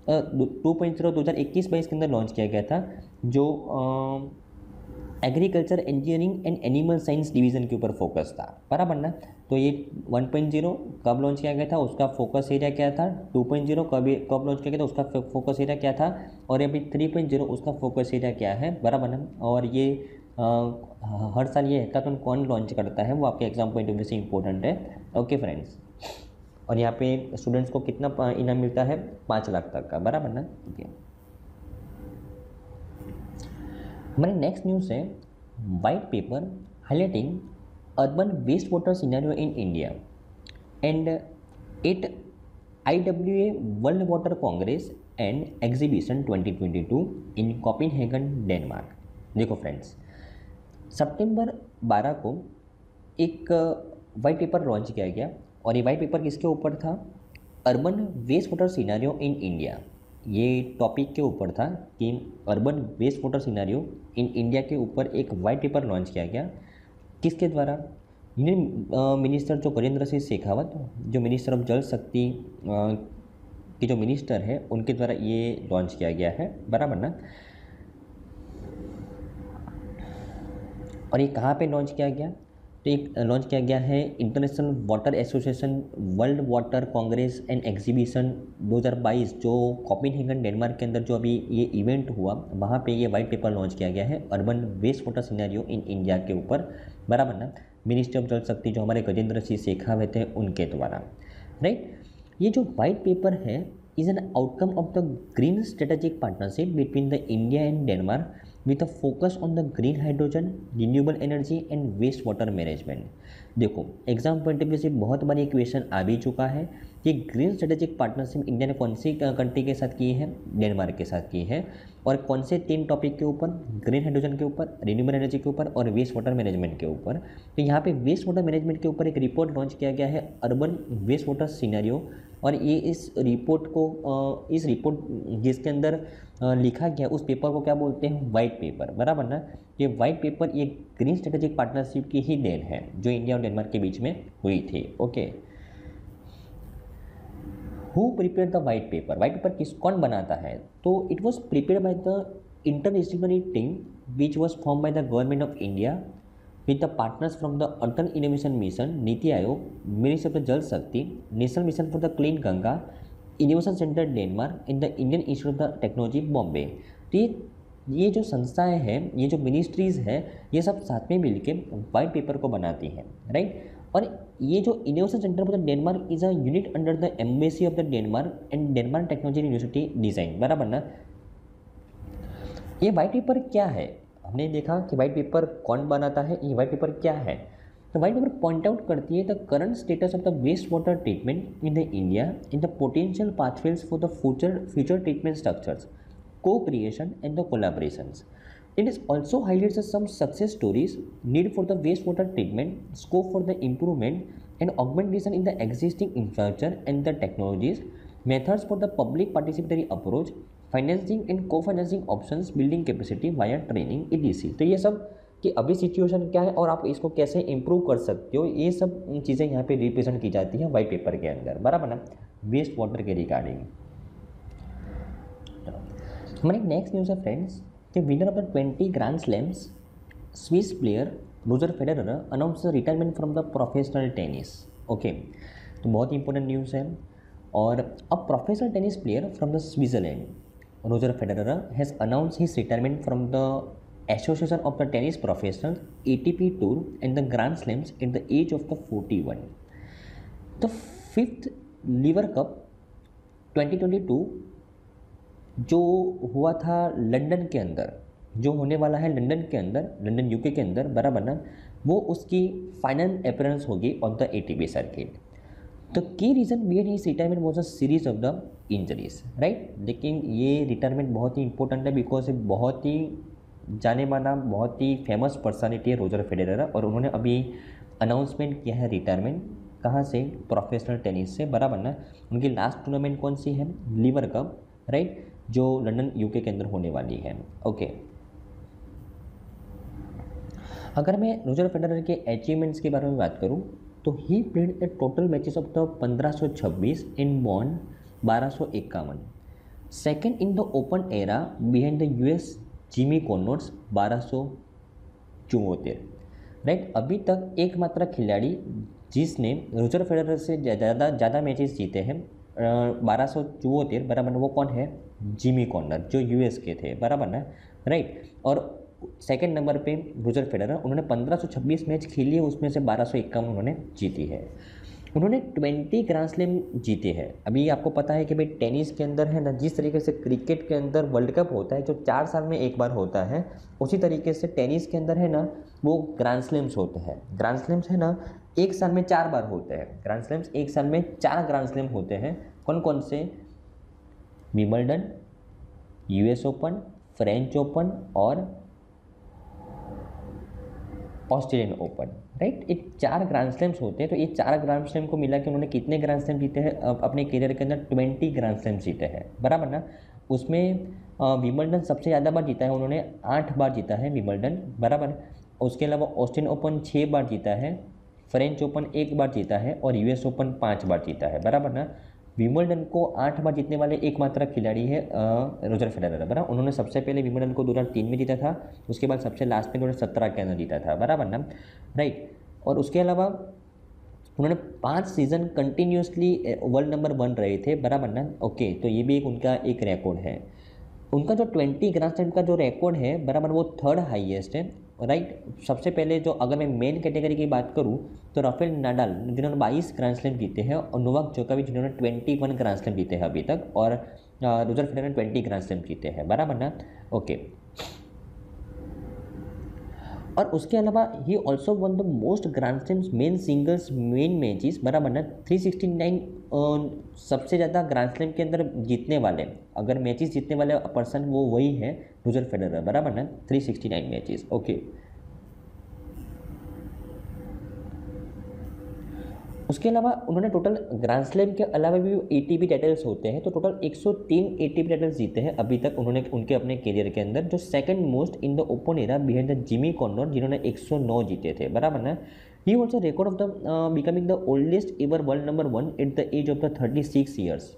Speaker 2: टू पॉइंट ज़ीरो दो हज़ार इक्कीस बाईस के अंदर लॉन्च किया गया था जो agriculture engineering and animal science division के ऊपर फोकस था। बराबर ना? तो ये 1.0 कब लॉन्च किया गया था उसका फोकस एरिया क्या था? 2.0 कब कब लॉन्च किया गया था उसका फोकस एरिया क्या था? और अभी 3.0 उसका फोकस एरिया क्या है? बराबर ना? और ये आ, हर साल ये हैकाथन कौन लॉन्च करता है वो आपके एग्ज़ाम पॉइंट ऑफ़ व्यू से इंपॉर्टेंट है। ओके फ्रेंड्स और यहाँ पे स्टूडेंट्स को कितना इनाम मिलता है? पाँच लाख तक का, बराबर ना? ठीक है। हमारे नेक्स्ट न्यूज़ है white paper highlighting urban waste water scenario in India and it I W A world water congress and exhibition 2022 in Copenhagen Denmark देखो फ्रेंड्स सितंबर 12 को एक वाइट पेपर लॉन्च किया गया। और ये वाइट पेपर किसके ऊपर था? Urban waste water scenario in India ये टॉपिक के ऊपर था कि urban waste water scenario in India के ऊपर एक वाइट पेपर लॉन्च किया गया। किसके द्वारा? मिनिस्टर जो गजेंद्र सिंह शेखावत जो मिनिस्टर ऑफ़ जल शक्ति के जो मिनिस्टर है, उनके द्वारा ये लॉन्च किया गया है। बराबर ना? और ये कहाँ पे लॉन्च किया गया? एक लॉन्च किया गया है international water association world water congress and exhibition 2022 जो कॉपिनहेगन डेनमार्क के अंदर जो अभी ये इवेंट हुआ, वहाँ पे ये वाइट पेपर लॉन्च किया गया है urban waste water scenario in India के ऊपर। बराबर ना? मिनिस्ट्री ऑफ़ जल शक्ति जो हमारे गजेंद्र सिंह शेखावत हैं उनके द्वारा। राइट ये जो वाइट पेपर है is an outcome of the green strategic partnership between the India and Denmark with a focus on the green hydrogen renewable energy and waste water management देखो एग्ज़ाम पॉइंट ऑफ़ व्यू से बहुत बार ये question आ भी चुका है कि green strategic partnership India ने कौन सी कंट्री के साथ की है? डेनमार्क के साथ की है। और कौन से तीन टॉपिक के ऊपर? ग्रीन हाइड्रोजन के ऊपर रिन्यूएबल एनर्जी के ऊपर और वेस्ट वाटर मैनेजमेंट के ऊपर। तो यहाँ पे वेस्ट वाटर मैनेजमेंट के ऊपर एक रिपोर्ट लॉन्च किया गया है अर्बन वेस्ट वाटर सीनारियो और ये इस रिपोर्ट को इस रिपोर्ट जिसके अंदर लिखा गया उस पेपर को क्या बोलते हैं? वाइट पेपर बराबर ना? ये वाइट पेपर ये ग्रीन स्ट्रेटेजिक पार्टनरशिप की ही देन है, जो इंडिया और डेनमार्क के बीच में हुई थी okay who prepare the white paper white paper किस, कौन बनाता है? तो it was prepare by the interdisciplinary team which was form by the government of India with the partners from the Urban Innovation Mission, Niti Aayog, Ministry of the Jal Shakti, National Mission for the Clean Ganga, innovation centre Denmark in the Indian institute of the technology Bombay तो ये ये जो संस्थाएँ हैं ये जो ministries हैं ये सब साथ में मिलके वाइट पेपर को बनाती हैं राइट और ये जो innovation centre for the Denmark is a unit under the embassy of the Denmark and Denmark technology university design बराबर ना? ये वाइट पेपर क्या है? हमने देखा कि वाइट पेपर कौन बनाता है, ये वाइट पेपर क्या है? तो वाइट पेपर पॉइंट आउट करती है the current status of the waste water treatment in the India in the potential pathways for the future future treatment structures co creation and the collaboration it is also highlights some success stories need for the waste water treatment scope for the improvement and augmentation in the existing infrastructure and the technologies methods for the public participatory approach financing and co financing option building capacity via training ई तो ये सब कि अभी situation क्या है और आप इसको कैसे इंप्रूव कर सकते हो, ये सब चीज़ें यहाँ पे रिप्रेजेंट की जाती हैं वाइट पेपर के अंदर। बराबर ना? वेस्ट वाटर के रिगार्डिंग हमारी नेक्स्ट न्यूज़ है फ्रेंड्स कि winner of the twenty grand slams Swiss player Roger Federer announce retirement from the professional tennis okay तो बहुत इंपॉर्टेंट न्यूज़ है। और अब professional tennis player from the Switzerland Roger Federer has announce his retirement from the association of the tennis professional A T P tour and the grand slams in the age of the forty one the fifth Laver Cup twenty twenty two जो हुआ था London के अंदर, जो होने वाला है London के अंदर लंडन यूके के अंदर, बराबर ना, वो उसकी फाइनल अपेरेंस होगी on the A T P circuit the key reason behind his retirement was a series of the injuries right लेकिन ये रिटायरमेंट बहुत ही इंपॉर्टेंट है बिकॉज़ बहुत ही जाने माना बहुत ही फ़ेमस पर्सनालिटी है रोजर फेडरर और उन्होंने अभी अनाउंसमेंट किया है रिटायरमेंट कहाँ से? प्रोफेशनल टेनिस से, बराबर ना? उनकी लास्ट टूर्नामेंट कौन सी है? लीवर कप राइट जो लंदन यूके के अंदर होने वाली है। ओके अगर मैं रोजर फेडरर के अचीवमेंट्स के बारे में बात करूँ तो he played a total matches of the 1526 in बॉन बारह सौ second in the open era behind the US Jimmy Connors बारह सौ राइट अभी तक एकमात्र खिलाड़ी जिसने रोजर फेडरर से ज़्यादा ज़्यादा मैचेस जीते हैं बारह सौ चौहत्तर, बराबर वो कौन है? जिमी कॉर्नर जो यूएस के थे, बराबर ना? राइट और सेकेंड नंबर पे रोजर फेडरर उन्होंने 1526 मैच खेली है, उसमें से बारह सौ इक्यावन उन्होंने जीती है। उन्होंने 20 ग्रांड स्लैम जीते हैं। अभी आपको पता है कि भाई टेनिस के अंदर है ना, जिस तरीके से क्रिकेट के अंदर वर्ल्ड कप होता है, जो चार साल में एक बार होता है, उसी तरीके से टेनिस के अंदर है ना, वो ग्रांड स्लैम्स होते हैं। ग्रांड स्लैम्स है ना, एक साल में चार बार होते हैं। ग्रांड स्लैम्स एक साल में चार ग्रांड स्लैम होते हैं। कौन कौन से? Wimbledon US open, French open और ऑस्ट्रेलियन ओपन। राइट, एक चार ग्रांड स्लैम्स होते हैं तो ये चार ग्रांड स्लैम को मिला के उन्होंने कितने ग्रांड स्लैम जीते हैं? अपने करियर के अंदर ट्वेंटी ग्रांड स्लैम जीते हैं। बराबर ना? उसमें विमल्डन सबसे ज़्यादा बार जीता है उन्होंने, आठ बार जीता है विमल्डन बराबर। उसके अलावा ऑस्ट्रेलियन ओपन छः बार जीता है फ्रेंच ओपन एक बार जीता है और यूएस ओपन पाँच बार जीता है, बराबर ना? विमल्डन को आठ बार जीतने वाले एकमात्र खिलाड़ी है रोजर फेडरर, बराबर? उन्होंने सबसे पहले विमल्डन को दो हज़ार तीन में जीता था, उसके बाद सबसे लास्ट में दो के अंदर जीता था, बराबर ना? राइट। और उसके अलावा उन्होंने पाँच season continuously world number one रहे थे, बराबर ना? ओके तो ये भी एक उनका एक रिकॉर्ड है। उनका जो ट्वेंटी ग्रांड स्लैम का जो रिकॉर्ड है, बराबर वो थर्ड हाईएस्ट है राइट सबसे पहले जो अगर मैं मेन कैटेगरी की बात करूँ तो राफेल नाडाल जिन्होंने बाईस ग्रांड स्लैम जीते हैं और नोवाक जोकोविच जिन्होंने ट्वेंटी वन ग्रांड स्लैम जीते हैं अभी तक और रोजर फेडरर ने ट्वेंटी ग्रांड स्लैम जीते हैं। बराबर ना? ओके और उसके अलावा he also won the most grand slams men singles men matches बराबर ना? थ्री सिक्सटी नाइन सबसे ज़्यादा ग्रांड स्लैम के अंदर जीतने वाले। अगर मैचेस जीतने वाले पर्सन वो वही है रोजर फेडरर बराबर ना? Three sixty nine matches okay उसके अलावा उन्होंने टोटल ग्रांड स्लैम के अलावा भी ए टी टाइटल्स होते हैं तो टोटल 103 ए टी टाइटल्स जीते हैं अभी तक उन्होंने उनके अपने करियर के अंदर, जो second most in the open era behind the Jimmy Connor जिन्होंने 109 जीते थे, बराबर ना? He also record of the becoming the oldest ever world number one at the age of the thirty six years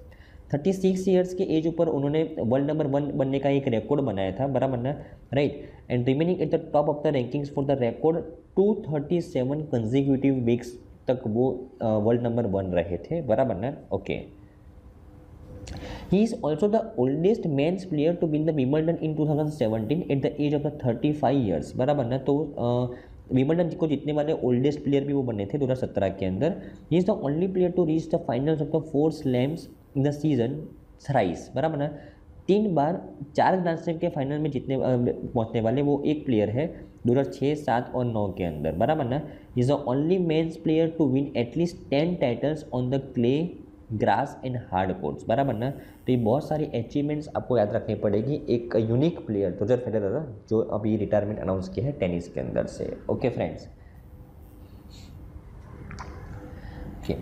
Speaker 2: thirty six years के age ऊपर उन्होंने world number one बनने का एक रिकॉर्ड बनाया था, बराबर ना? Right and remaining at the top of the rankings for the record two thirty seven consecutive weeks तक वो वर्ल्ड नंबर वन रहे थे, बराबर ना? Okay he is also the oldest men's player to win the Wimbledon in 2017 at the age of the 35 years बराबर ना? तो Wimbledon को जीतने वाले ओल्डेस्ट प्लेयर भी वो बने थे 2017 के अंदर. He is the only player to reach the finals of the four slams in the season thrice बराबर ना? तीन बार, चार ग्रांड स्लैम के फाइनल में जीतने पहुँचने वाले वो एक प्लेयर है दो हज़ार छः सात और नौ के अंदर। बराबर ना? Is the only men's player to win at least ten titles on the clay grass and hard courts बराबर ना? तो ये बहुत सारी अचीवमेंट्स आपको याद रखनी पड़ेगी एक यूनिक प्लेयर रोजर फेडरर जो अभी रिटायरमेंट अनाउंस किया है टेनिस के अंदर से। ओके फ्रेंड्स ओके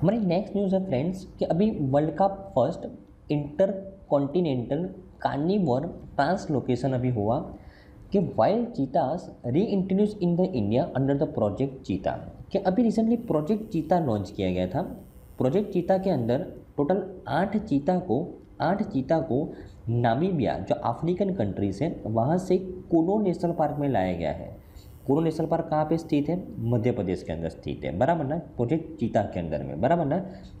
Speaker 2: हमारी नेक्स्ट न्यूज़ है फ्रेंड्स कि अभी वर्ल्ड का first intercontinental carnivore translocation अभी हुआ, कि wild cheetahs reintroduce in the India under the project cheetah कि अभी रिसेंटली प्रोजेक्ट चीता लॉन्च किया गया था। प्रोजेक्ट चीता के अंदर टोटल आठ चीता को, आठ चीता को नामीबिया जो अफ्रीकन कंट्रीज़ है, वहाँ से कोनो नेशनल पार्क में लाया गया है। कोनो नेशनल पार्क कहाँ पे स्थित है? मध्य प्रदेश के अंदर स्थित है। बराबर ना? प्रोजेक्ट चीता के अंदर में। बराबर ना?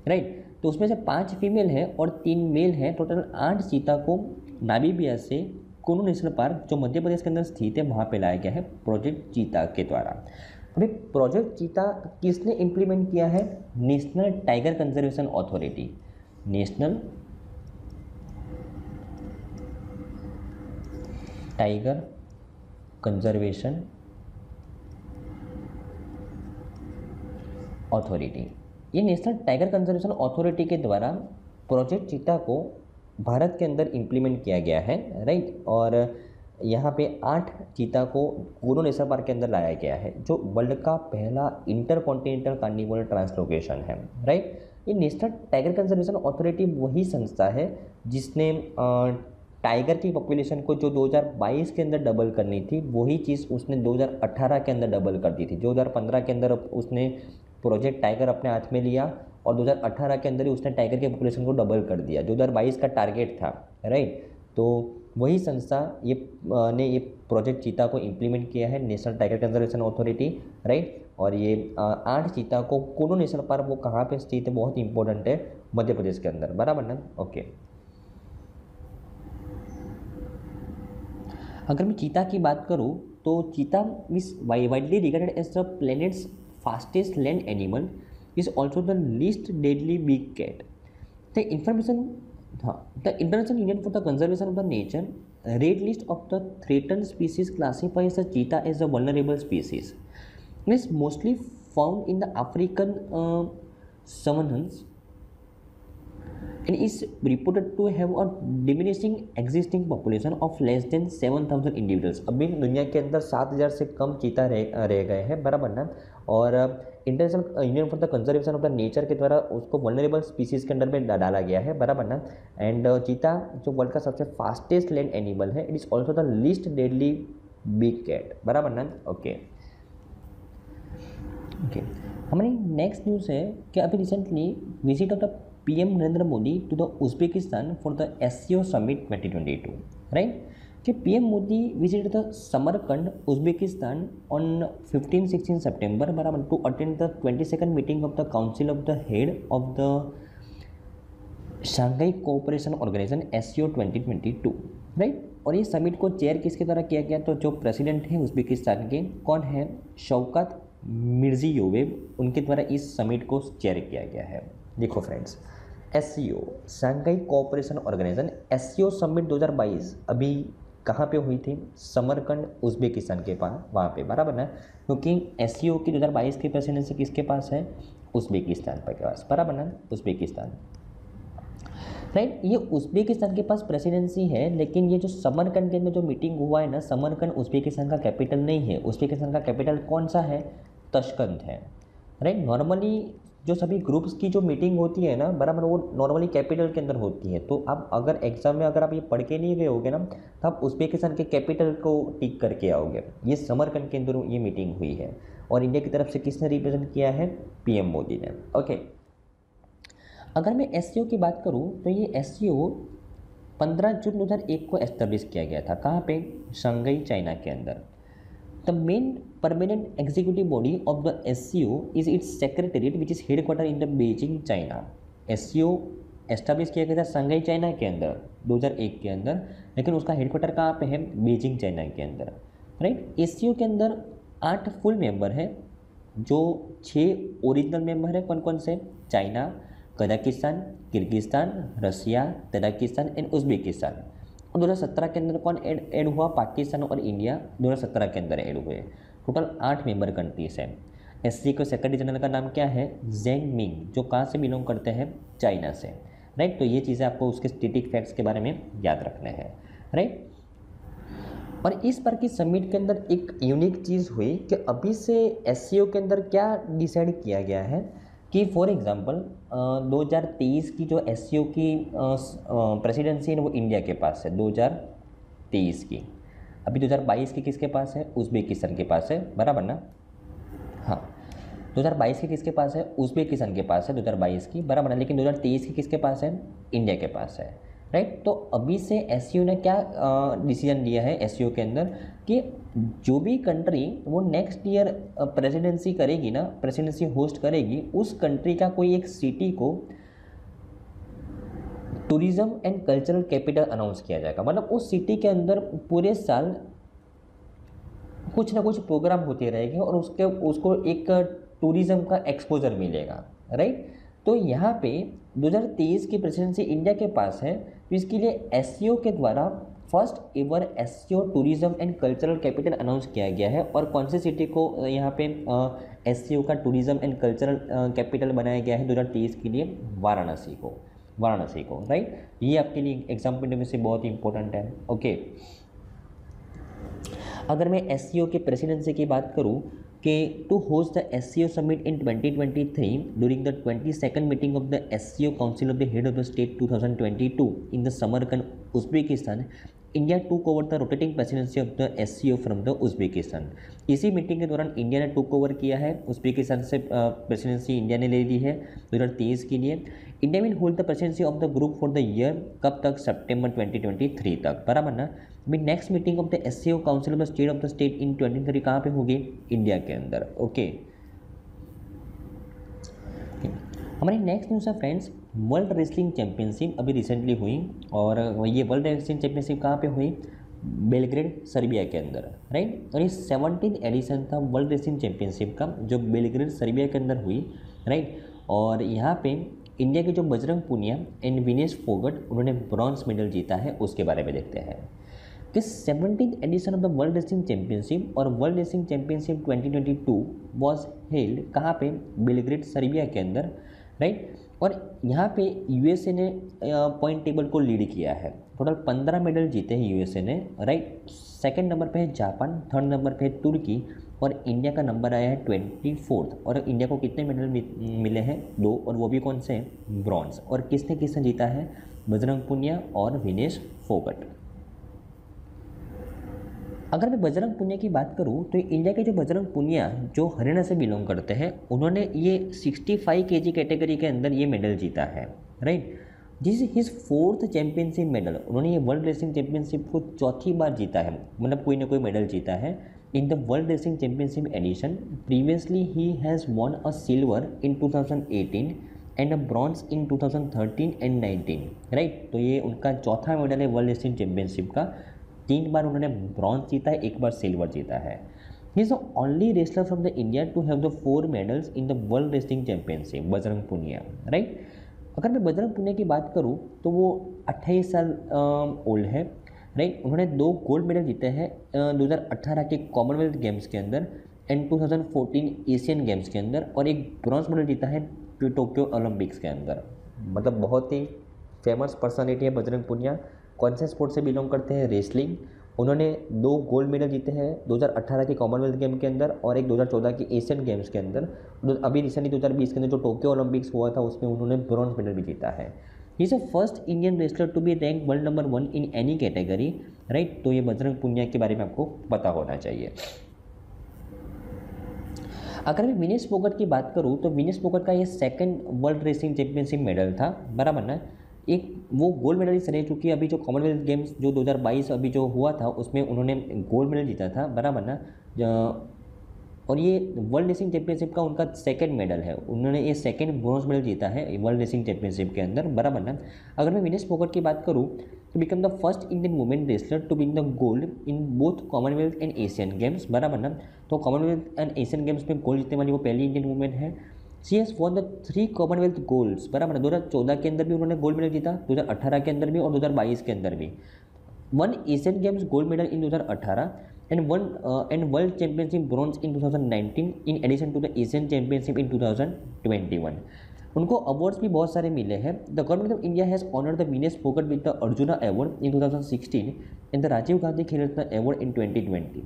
Speaker 2: राइट तो उसमें से पाँच फीमेल है और तीन मेल है। टोटल आठ चीता को नामीबिया से कुनु नेशनल पार्क, जो मध्य प्रदेश के अंदर स्थित है, वहाँ पे लाया गया है प्रोजेक्ट चीता के द्वारा। अभी प्रोजेक्ट चीता किसने इम्प्लीमेंट किया है? National tiger conservation authority national tiger conservation authority ये नेशनल टाइगर कंजर्वेशन अथॉरिटी के द्वारा प्रोजेक्ट चीता को भारत के अंदर इम्प्लीमेंट किया गया है राइट और यहाँ पे आठ चीता को कोरो नेशनल पार्क के अंदर लाया गया है, जो वर्ल्ड का पहला इंटर कॉन्टिनेंटल कार्निवल ट्रांसलोकेशन है राइट ये नेशनल टाइगर कंजर्वेशन अथॉरिटी वही संस्था है, जिसने टाइगर की पॉपुलेशन को जो 2022 के अंदर डबल करनी थी, वही चीज़ उसने 2018 के अंदर डबल कर दी थी। 2015 के अंदर उसने प्रोजेक्ट टाइगर अपने हाथ में लिया और 2018 के अंदर ही उसने टाइगर के पॉपुलेशन को डबल कर दिया 2022 का टारगेट था राइट तो वही संस्था ये ने ये प्रोजेक्ट चीता को इम्प्लीमेंट किया है national tiger conservation authority right और ये आठ चीता को कोनो नेशनल पार्क वो कहाँ पे स्थित है, बहुत इंपॉर्टेंट है, मध्य प्रदेश के अंदर, बराबर ना? ओके अगर मैं चीता की बात करूँ तो cheetah is widely regarded as the planet's fastest land animal is also the least deadly big cat. The information, the International Union for the Conservation of the Nature red list of the threatened species classifies the cheetah as a vulnerable species. It is mostly found in the African uh, subcontinents and is reported to have a diminishing existing population of less than 7000 individuals. अभी दुनिया के अंदर 7000 से कम चीता रह रह गए हैं बराबर ना और international union for the conservation of the nature के द्वारा उसको वनरेबल स्पीसीज़ के अंडर में डाला गया है, बराबर ना? एंड चीता, जो वर्ल्ड का सबसे फास्टेस्ट लैंड एनिमल है it is also the least deadly big cat बराबर ना? ओके ओके हमारी नेक्स्ट न्यूज़ है कि अभी recently visit of the PM Narendra Modi to the Uzbekistan for the S summit 2022 right कि PM Modi visit the Samarkand Uzbekistan on 15-16 सितंबर बराबर to attend the twenty second meeting of the council of the head of the Shanghai cooperation organisation S C O twenty twenty two right और ये summit को chair किसके द्वारा किया गया? तो जो प्रेसिडेंट हैं उज्बेकिस्तान के, कौन है? शौकत मिर्जी योवेब उनके द्वारा इस समिट को चेयर किया गया है। देखो friends S C O Shanghai cooperation organisation S C O summit 2022 अभी कहाँ पे हुई थी? समरकंड उज्बेकिस्तान के पास वहाँ पे, बराबर ना? क्योंकि एस सी ओ की दो हज़ार बाईस की प्रेसिडेंसी किसके पास है? उज्बेकिस्तान के पास, बराबर ना? उज्बेकिस्तान। राइट ये उज्बेकिस्तान के पास प्रेसिडेंसी है, लेकिन ये जो समरकंड के अंदर जो मीटिंग हुआ है ना, समरकंड उज्बेकिस्तान का कैपिटल नहीं है। उज्बेकिस्तान का कैपिटल कौन सा है? तशकंद है। राइट नॉर्मली जो सभी ग्रुप्स की जो मीटिंग होती है ना, बराबर वो नॉर्मली कैपिटल के अंदर होती है। तो अब अगर एग्ज़ाम में अगर आप ये पढ़ के नहीं गए होगे ना तो आप उज्बेकिस्तान के कैपिटल को टिक करके आओगे। ये समरकंड के अंदर ये मीटिंग हुई है। और इंडिया की तरफ़ से किसने रिप्रेजेंट किया है? पीएम मोदी ने। ओके अगर मैं एससीओ की बात करूँ तो ये एस पंद्रह जून दो हज़ार एक को एस्टेब्लिश किया गया था। कहाँ पे? शंघई, चाइना के अंदर। The main permanent executive body of permanent executive body of the SCO is its secretariat which is headquartered in the Beijing, China. SCO establish किया गया था संघाई चाइना के अंदर 2001 के अंदर लेकिन उसका हेडक्वार्टर कहाँ पे है? बीजिंग चाइना के अंदर। राइट एस सी ओ के अंदर आठ फुल मेंबर है जो छः ओरिजिनल मेंबर है। कौन कौन से? China Kazakhstan Kyrgyzstan Russia Tajikistan and Uzbekistan और दो के अंदर कौन ऐड ऐड हुआ? पाकिस्तान और इंडिया। दो हज़ार सत्रह के अंदर ऐड हुए। टोटल आठ मेंबर कंट्रीज़ हैं। एस के सेक्रेटरी जनरल का नाम क्या है? जेंग मिंग, जो कहाँ से बिलोंग करते हैं? चाइना से। राइट? तो ये चीज़ें आपको उसके स्टेटिक फैक्ट्स के बारे में याद रखने हैं। राइट? और इस बार की समिट के अंदर एक यूनिक चीज़ हुई कि अभी से एससीओ के अंदर क्या डिसाइड किया गया है? कि फॉर एग्ज़ाम्पल 2023 की जो एस की प्रेसिडेंसी है वो इंडिया के पास है 2023 की। अभी 2022 की किसके पास है? उज्बेकिस्तान के पास है, बराबर ना? हाँ। 2022 की किसके पास है? उज्बेकिस्तान के पास है 2022 की, बराबर है लेकिन 2023 की किसके पास है? इंडिया के पास है राइट तो अभी से एस ने क्या डिसीज़न लिया है एससीओ के अंदर कि जो भी कंट्री वो नेक्स्ट ईयर प्रेसिडेंसी करेगी ना प्रेसिडेंसी होस्ट करेगी, उस कंट्री का कोई एक सिटी को tourism and cultural capital announce किया जाएगा। मतलब उस सिटी के अंदर पूरे साल कुछ ना कुछ प्रोग्राम होते रहेंगे और उसके, उसको एक टूरिज़्म का एक्सपोजर मिलेगा राइट तो यहाँ पे 2023 की प्रेसिडेंसी इंडिया के पास है तो इसके लिए एस के द्वारा first ever S tourism and cultural capital announce किया गया है और कौन सी सिटी को यहाँ पे एस का टूरिज़्म एंड कल्चरल कैपिटल बनाया गया है 2023 के लिए? वाराणसी को। वाराणसी को राइट ये आपके लिए एग्ज़ाम पॉइंट में से बहुत इंपॉर्टेंट है ओके अगर मैं एस के प्रेसिडेंसी की बात करूँ कि to host the S C O summit in twenty three during 2023 during the 22nd meeting of the SCO Council of the Head of the State 2022 in the Samarkand, Uzbekistan, India took over the rotating presidency of the S C O from the Uzbekistan इसी मीटिंग के दौरान India ने took over किया है। Uzbekistan से presidency India ने ले ली है दो हज़ार तेईस के लिए। India will hold the presidency of the group for the year कब तक? सितंबर 2023 तक। बराबर ना? Me next meeting of the S C O council of the state of the state in twenty three कहाँ पर होगी? इंडिया के अंदर। ओके हमारी नेक्स्ट न्यूज़ है फ्रेंड्स वर्ल्ड रेसलिंग चैम्पियनशिप अभी रिसेंटली हुई और ये वर्ल्ड रेसलिंग चैम्पियनशिप कहाँ पे हुई? बेलग्रेड, सर्बिया के अंदर राइट और ये सेवनटीन एडिशन था वर्ल्ड रेसलिंग चैम्पियनशिप का, जो बेलग्रेड, सर्बिया के अंदर हुई राइट और यहाँ पे इंडिया के जो बजरंग पुनिया एंड विनेश फोगट, उन्होंने ब्रॉन्ज मेडल जीता है, उसके बारे में देखते हैं। कि seventeen edition of the world wrestling championship और world wrestling championship 2022 was held कहाँ पे? बेलग्रेड, सर्बिया के अंदर राइट और यहाँ पे यूएसए ने पॉइंट टेबल को लीड किया है। टोटल पंद्रह मेडल जीते हैं यूएसए ने राइट सेकंड नंबर पे है जापान थर्ड नंबर पे है तुर्की और इंडिया का नंबर आया है ट्वेंटी फोर्थ और इंडिया को कितने मेडल मिले हैं? दो, और वो भी कौन से हैं? ब्रॉन्ज और किसने किसने जीता है? बजरंग पुनिया और विनेश फोगट। अगर मैं बजरंग पुनिया की बात करूँ तो इंडिया के जो बजरंग पुनिया, जो हरियाणा से बिलोंग करते हैं, उन्होंने ये 65 फाइव के कैटेगरी के अंदर ये मेडल जीता है right this his fourth championship medal उन्होंने ये वर्ल्ड रेसिंग चैंपियनशिप को चौथी बार जीता है मतलब कोई ना कोई मेडल जीता है in the world wrestling championship edition previously he has won a silver in 2018 and a bronze in 2013 and 19 right right? तो ये उनका चौथा मेडल है वर्ल्ड रेसिंग चैंपियनशिप का। तीन बार उन्होंने ब्रॉन्ज जीता है, एक बार सिल्वर जीता है। He is the only wrestler from the India to have the four medals in the world wrestling championship Bajrang Punia right अगर मैं बजरंग पुनिया की बात करूँ तो वो अट्ठाईस साल ओल्ड है राइट उन्होंने दो गोल्ड मेडल जीते हैं दो हज़ार अट्ठारह के कॉमनवेल्थ गेम्स के अंदर एंड 2014 एशियन गेम्स के अंदर और एक ब्रॉन्ज मेडल जीता है टोक्यो ओलंपिक्स के अंदर। मतलब बहुत ही फ़ेमस पर्सनालिटी है बजरंग पुनिया कौन से स्पोर्ट से बिलोंग करते हैं? रेसलिंग। उन्होंने दो गोल्ड मेडल जीते हैं 2018 के कॉमनवेल्थ गेम के अंदर और एक 2014 के एशियन गेम्स के अंदर। अभी रिसेंटली 2020 के अंदर जो टोक्यो ओलंपिक्स हुआ था, उसमें उन्होंने ब्रॉन्ज मेडल भी जीता है। Is a first Indian wrestler to be rank world number one in any category right तो ये बजरंग पुनिया के बारे में आपको पता होना चाहिए। अगर मैं विनेश पोगट की बात करूँ तो विनेश पोगट का ये second world wrestling championship medal था। बराबर ना? एक वो गोल्ड मेडलिस्ट रहे चूँकि अभी जो कॉमनवेल्थ गेम्स जो 2022 अभी जो हुआ था, उसमें उन्होंने गोल्ड मेडल जीता था, बराबर ना? और ये वर्ल्ड रेसिंग चैंपियनशिप का उनका सेकंड मेडल है। उन्होंने ये सेकंड ब्रॉन्ज मेडल जीता है वर्ल्ड रेसिंग चैंपियनशिप के अंदर, बराबर ना? अगर मैं विनेश फोकट की बात करूँ तो become the first Indian women wrestler to win the gold in both commonwealth and Asian games बराबर ना? तो कॉमनवेल्थ एंड एशियन गेम्स में गोल्ड जीतने वाली वो पहली इंडियन वुमेन है। She's won the three commonwealth golds बराबर दो हज़ार चौदह के अंदर भी उन्होंने गोल्ड मेडल जीता, दो हज़ार अठारह के अंदर भी और दो हज़ार बाईस के अंदर भी। One Asian games gold medal in दो हज़ार अठारह and one and world championship bronze in 2019 in edition to the Asian championship in 2021 उनको अवार्ड्स भी बहुत सारे मिले हैं। The government of India has honour the Vinesh Phogat with the Arjuna award in 2016 and the Rajiv Gandhi Khel Ratna award in 2020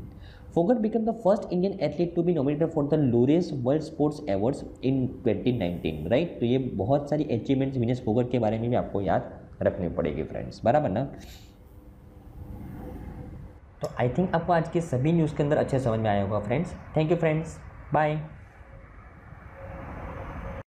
Speaker 2: Phogat become the first Indian athlete to be nominated for the Laureus world sports Awards in 2019 right तो ये बहुत सारी achievements Vinesh Phogat के बारे में भी आपको याद रखनी पड़ेगी फ्रेंड्स बराबर ना? तो आई थिंक आपको आज के सभी न्यूज़ के अंदर अच्छे समझ में आया होगा friends thank you friends bye